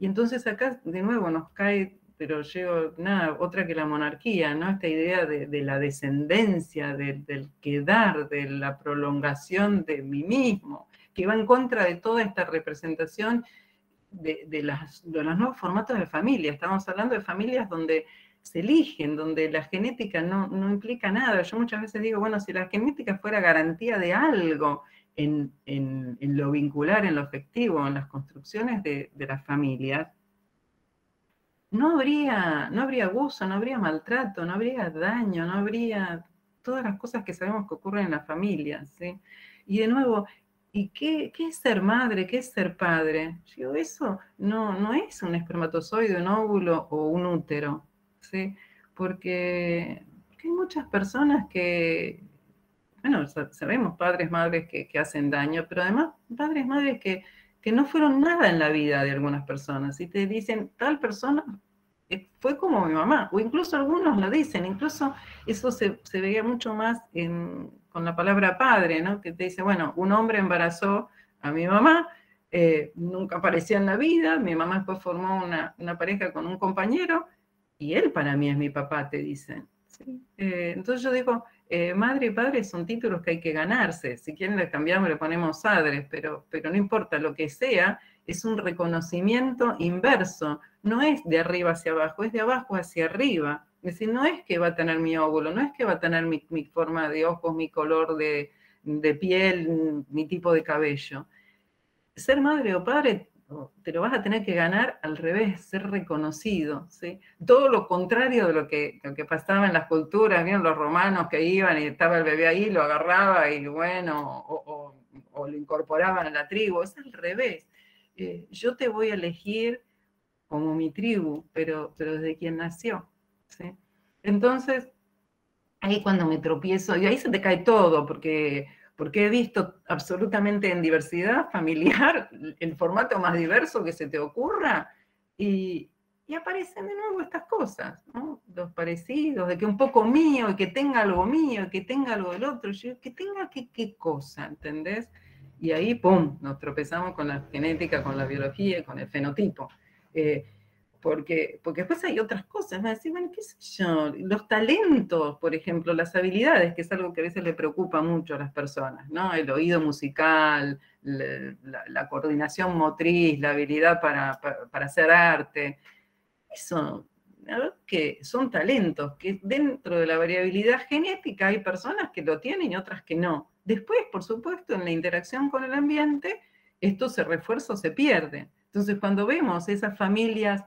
Y entonces acá de nuevo nos cae, pero llego, nada, otra que la monarquía, ¿no? Esta idea de, la descendencia, del quedar, de la prolongación de mí mismo, que va en contra de toda esta representación de, de, las, de los nuevos formatos de familia. Estamos hablando de familias donde se eligen, donde la genética no, no, implica nada. Yo muchas veces digo, bueno, si la genética fuera garantía de algo en, en, lo vincular, en lo afectivo, en las construcciones de, de las familias, no habría, no habría abuso, no habría maltrato, no habría daño, no habría todas las cosas que sabemos que ocurren en las familias. ¿sí? Y de nuevo, ¿y qué, qué, es ser madre? ¿Qué es ser padre? Yo, eso no, no es un espermatozoide, un óvulo o un útero. ¿sí? Porque, hay muchas personas que, bueno, sabemos padres, madres que, hacen daño, pero además padres, madres que, que, no fueron nada en la vida de algunas personas y te dicen, tal persona eh, fue como mi mamá, o incluso algunos lo dicen, incluso eso se, se veía mucho más con la palabra padre, ¿no? Que te dice, bueno, un hombre embarazó a mi mamá, eh, nunca aparecía en la vida, mi mamá después formó una, una pareja con un compañero, y él para mí es mi papá, te dicen. Eh, entonces yo digo, eh, madre y padre son títulos que hay que ganarse. Si quieren le cambiamos, le ponemos padres, pero, pero no importa lo que sea, es un reconocimiento inverso. No es de arriba hacia abajo, es de abajo hacia arriba. Es decir, no es que va a tener mi óvulo, no es que va a tener mi, forma de ojos, mi color de, de piel, mi tipo de cabello. Ser madre o padre te lo vas a tener que ganar al revés, ser reconocido. Todo lo contrario de lo que, que pasaba en las culturas, ¿vieron los romanos que iban y estaba el bebé ahí, lo agarraba y bueno, o, lo incorporaban a la tribu, es al revés. Eh, yo te voy a elegir como mi tribu, pero, desde quien nació. Entonces, ahí cuando me tropiezo, y ahí se te cae todo, porque porque he visto absolutamente en diversidad familiar el formato más diverso que se te ocurra y, aparecen de nuevo estas cosas, los parecidos, de que un poco mío, y que tenga algo mío, y que tenga algo del otro, que tenga qué, qué cosa, ¿entendés? Y ahí, ¡pum!, nos tropezamos con la genética, con la biología, con el fenotipo. Eh, porque, porque después hay otras cosas, me decir, bueno, qué sé yo, los talentos, por ejemplo, las habilidades, que es algo que a veces le preocupa mucho a las personas, ¿no? El oído musical, la, coordinación motriz, la habilidad para, hacer arte, eso, que son talentos, que dentro de la variabilidad genética hay personas que lo tienen y otras que no. Después, por supuesto, en la interacción con el ambiente, esto se refuerza o se pierde. Entonces, cuando vemos esas familias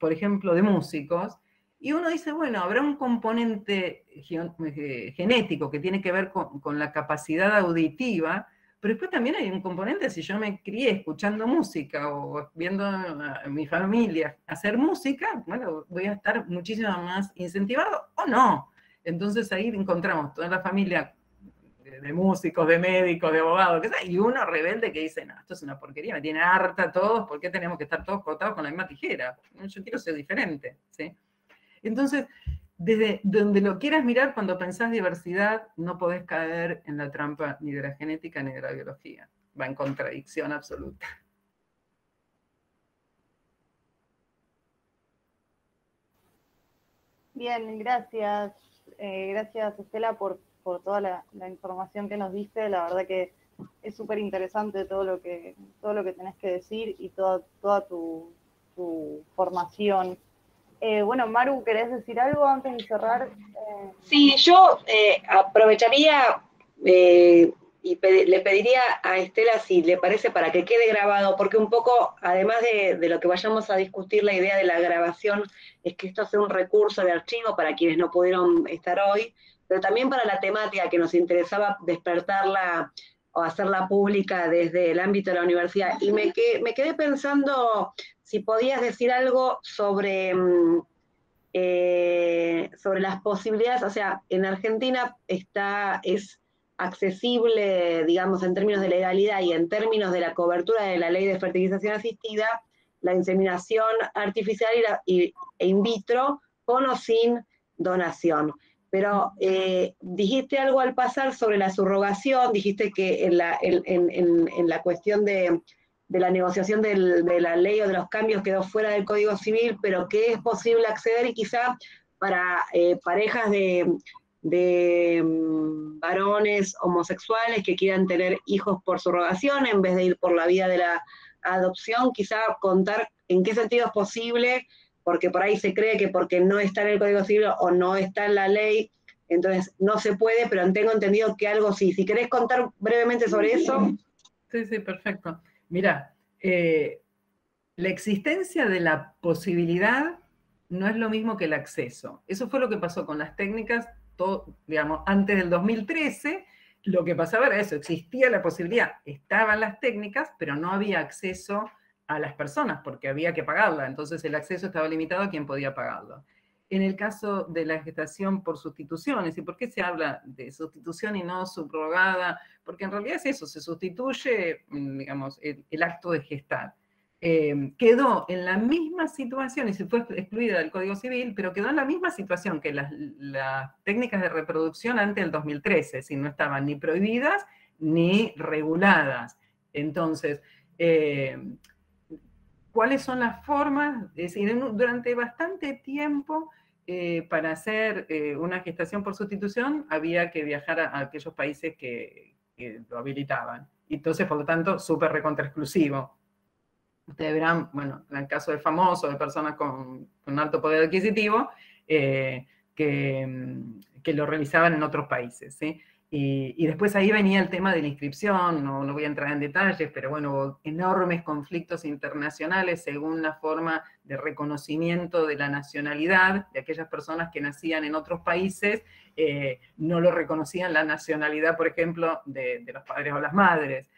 por ejemplo, de músicos, y uno dice, bueno, habrá un componente eh, genético que tiene que ver con, la capacidad auditiva, pero después también hay un componente, si yo me crié escuchando música o viendo a mi familia hacer música, bueno, voy a estar muchísimo más incentivado o no. Entonces ahí encontramos toda la familia de, músicos, de médicos, de abogados, y uno rebelde que dice, no, esto es una porquería, me tiene harta todos, ¿por qué tenemos que estar todos cortados con la misma tijera? Yo quiero ser diferente, ¿sí? Entonces, desde donde lo quieras mirar, cuando pensás diversidad, no podés caer en la trampa ni de la genética ni de la biología. Va en contradicción absoluta. Bien, gracias. Eh, gracias, Estela, por por toda la, información que nos diste. La verdad que es súper interesante todo lo que todo lo que tenés que decir y toda, toda tu, formación. Eh, bueno, Maru, ¿querés decir algo antes de cerrar? Eh, sí, yo eh, aprovecharía y le pediría a Estela si le parece para que quede grabado, porque un poco, además de, de, lo que vayamos a discutir, la idea de la grabación es que esto sea un recurso de archivo para quienes no pudieron estar hoy, pero también para la temática que nos interesaba despertarla o hacerla pública desde el ámbito de la universidad. Y me, me quedé pensando si podías decir algo sobre, mm, eh, sobre las posibilidades, o sea, en Argentina está, es accesible, digamos, en términos de legalidad y en términos de la cobertura de la ley de fertilización asistida, la inseminación artificial e in vitro con o sin donación. Pero eh, dijiste algo al pasar sobre la subrogación, dijiste que en la, en, la cuestión de, la negociación de la ley o de los cambios quedó fuera del Código Civil, pero que es posible acceder y quizá para eh, parejas de, de mm, varones homosexuales que quieran tener hijos por subrogación en vez de ir por la vía de la adopción, quizá contar en qué sentido es posible porque por ahí se cree que porque no está en el Código Civil o no está en la ley, entonces no se puede, pero tengo entendido que algo sí. Si querés contar brevemente sobre eso. Sí, sí, perfecto. Mira, eh, la existencia de la posibilidad no es lo mismo que el acceso. Eso fue lo que pasó con las técnicas, todo, digamos, antes del 2013. Lo que pasaba era eso, existía la posibilidad, estaban las técnicas, pero no había acceso a las personas porque había que pagarla, entonces el acceso estaba limitado a quien podía pagarlo. En el caso de la gestación por sustituciones, ¿y por qué se habla de sustitución y no subrogada? Porque en realidad es eso, se sustituye, mm, digamos, el, acto de gestar. Eh, quedó en la misma situación y se fue excluida del Código Civil, pero quedó en la misma situación que las, técnicas de reproducción antes del 2013, si no estaban ni prohibidas ni reguladas. Entonces, eh, cuáles son las formas, es decir, durante bastante tiempo eh, para hacer eh, una gestación por sustitución había que viajar a, aquellos países que, lo habilitaban. Entonces, por lo tanto, súper recontra exclusivo. Ustedes verán, bueno, en el caso de famosos, de personas con, con alto poder adquisitivo, eh, que, que, lo realizaban en otros países. ¿sí? Y, después ahí venía el tema de la inscripción, no, no, voy a entrar en detalles, pero bueno, enormes conflictos internacionales según la forma de reconocimiento de la nacionalidad de aquellas personas que nacían en otros países, eh, no lo reconocían la nacionalidad, por ejemplo, de, los padres o las madres.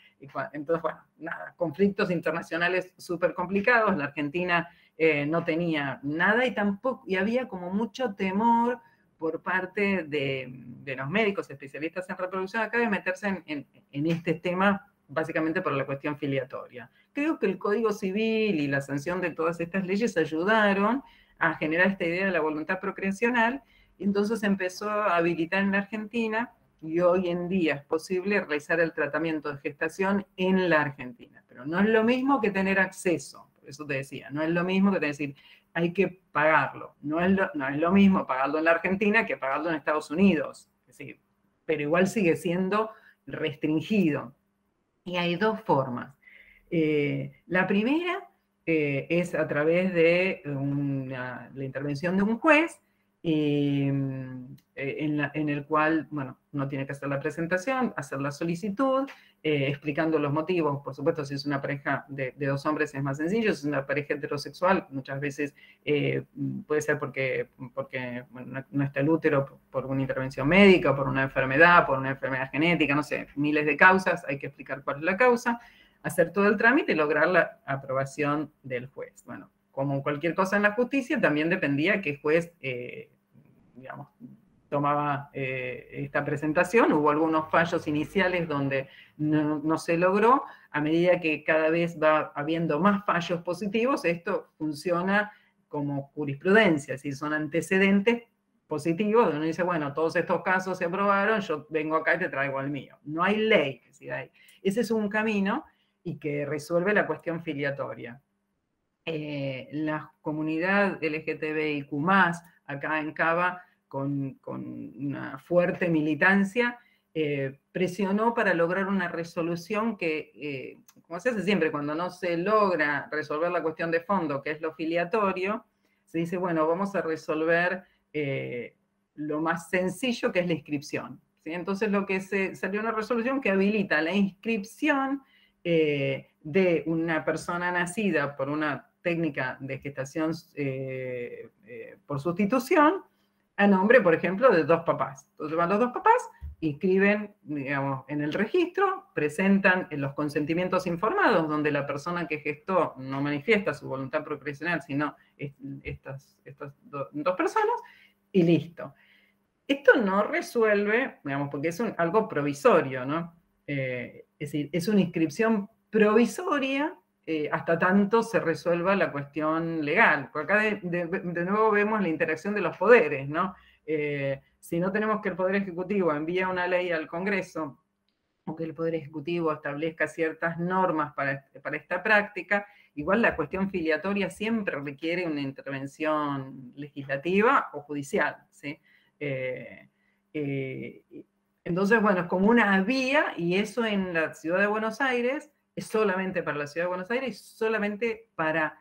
Entonces, bueno, nada, conflictos internacionales súper complicados, la Argentina eh, no tenía nada y tampoco, y había como mucho temor por parte de, los médicos especialistas en reproducción acá de meterse en, este tema básicamente por la cuestión filiatoria. Creo que el Código Civil y la sanción de todas estas leyes ayudaron a generar esta idea de la voluntad procreacional y entonces empezó a habilitar en la Argentina y hoy en día es posible realizar el tratamiento de gestación en la Argentina. Pero no es lo mismo que tener acceso, por eso te decía, no es lo mismo que decir, hay que pagarlo. No es lo, no es lo mismo pagarlo en la Argentina que pagarlo en Estados Unidos. pero igual sigue siendo restringido. Y hay dos formas. Eh, la primera eh, es a través de la intervención de un juez eh, en, el cual, bueno, uno tiene que hacer la presentación, hacer la solicitud, eh, explicando los motivos. Por supuesto, si es una pareja de, dos hombres es más sencillo, si es una pareja heterosexual, muchas veces eh, puede ser porque, porque no está el útero por una intervención médica, por una enfermedad, por una enfermedad genética, no sé, miles de causas, hay que explicar cuál es la causa, hacer todo el trámite y lograr la aprobación del juez. Bueno, como cualquier cosa en la justicia, también dependía que juez, digamos, tomaba eh, esta presentación. Hubo algunos fallos iniciales donde no, se logró. A medida que cada vez va habiendo más fallos positivos, esto funciona como jurisprudencia, si son antecedentes positivos, uno dice, bueno, todos estos casos se aprobaron, yo vengo acá y te traigo el mío. No hay ley que siga ahí. Ese es un camino y que resuelve la cuestión filiatoria. Eh, la comunidad LGTBIQ+, acá en Cava, con, una fuerte militancia, eh, presionó para lograr una resolución que, eh, como se hace siempre, cuando no se logra resolver la cuestión de fondo, que es lo filiatorio, se dice, bueno, vamos a resolver lo más sencillo, que es la inscripción. Entonces, lo que se salió una resolución que habilita la inscripción de una persona nacida por una técnica de gestación por sustitución, a nombre, por ejemplo, de dos papás. Entonces van los dos papás inscriben, digamos, en el registro, presentan los consentimientos informados, donde la persona que gestó no manifiesta su voluntad procreacional, sino estas, dos personas, y listo. Esto no resuelve, digamos, porque es algo provisorio, ¿no? Eh, es decir, es una inscripción provisoria eh, hasta tanto se resuelva la cuestión legal. Porque acá de, nuevo vemos la interacción de los poderes, ¿no? Eh, si no tenemos que el Poder Ejecutivo envíe una ley al Congreso o que el Poder Ejecutivo establezca ciertas normas para, para esta práctica, igual la cuestión filiatoria siempre requiere una intervención legislativa o judicial, ¿sí? Eh, entonces, bueno, es como una vía y eso en la ciudad de Buenos Aires es solamente para la ciudad de Buenos Aires, solamente para,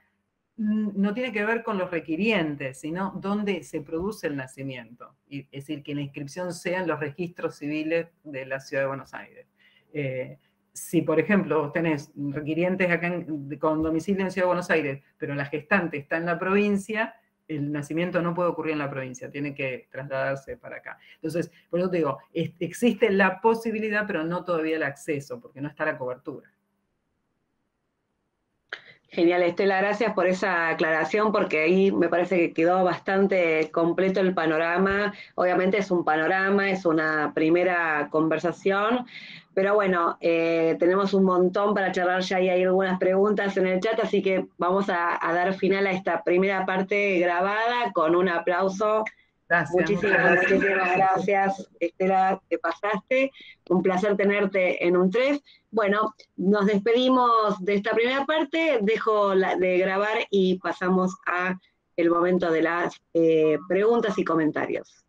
no tiene que ver con los requirientes, sino dónde se produce el nacimiento. es decir, que la inscripción sea en los registros civiles de la ciudad de Buenos Aires. Eh, si, por ejemplo, vos tenés requirientes acá con domicilio en Ciudad de Buenos Aires, pero la gestante está en la provincia, el nacimiento no puede ocurrir en la provincia, tiene que trasladarse para acá. Entonces, por eso te digo, existe la posibilidad, pero no todavía el acceso, porque no está la cobertura. Genial, Estela, gracias por esa aclaración, porque ahí me parece que quedó bastante completo el panorama. Obviamente es un panorama, es una primera conversación, pero bueno, eh, tenemos un montón para charlar ya y hay algunas preguntas en el chat, así que vamos a, dar final a esta primera parte grabada con un aplauso. Gracias. Muchísimas, muchísimas gracias, Estela, te pasaste. Un placer tenerte en un 3. Bueno, nos despedimos de esta primera parte, dejo de grabar y pasamos a el momento de las eh, preguntas y comentarios.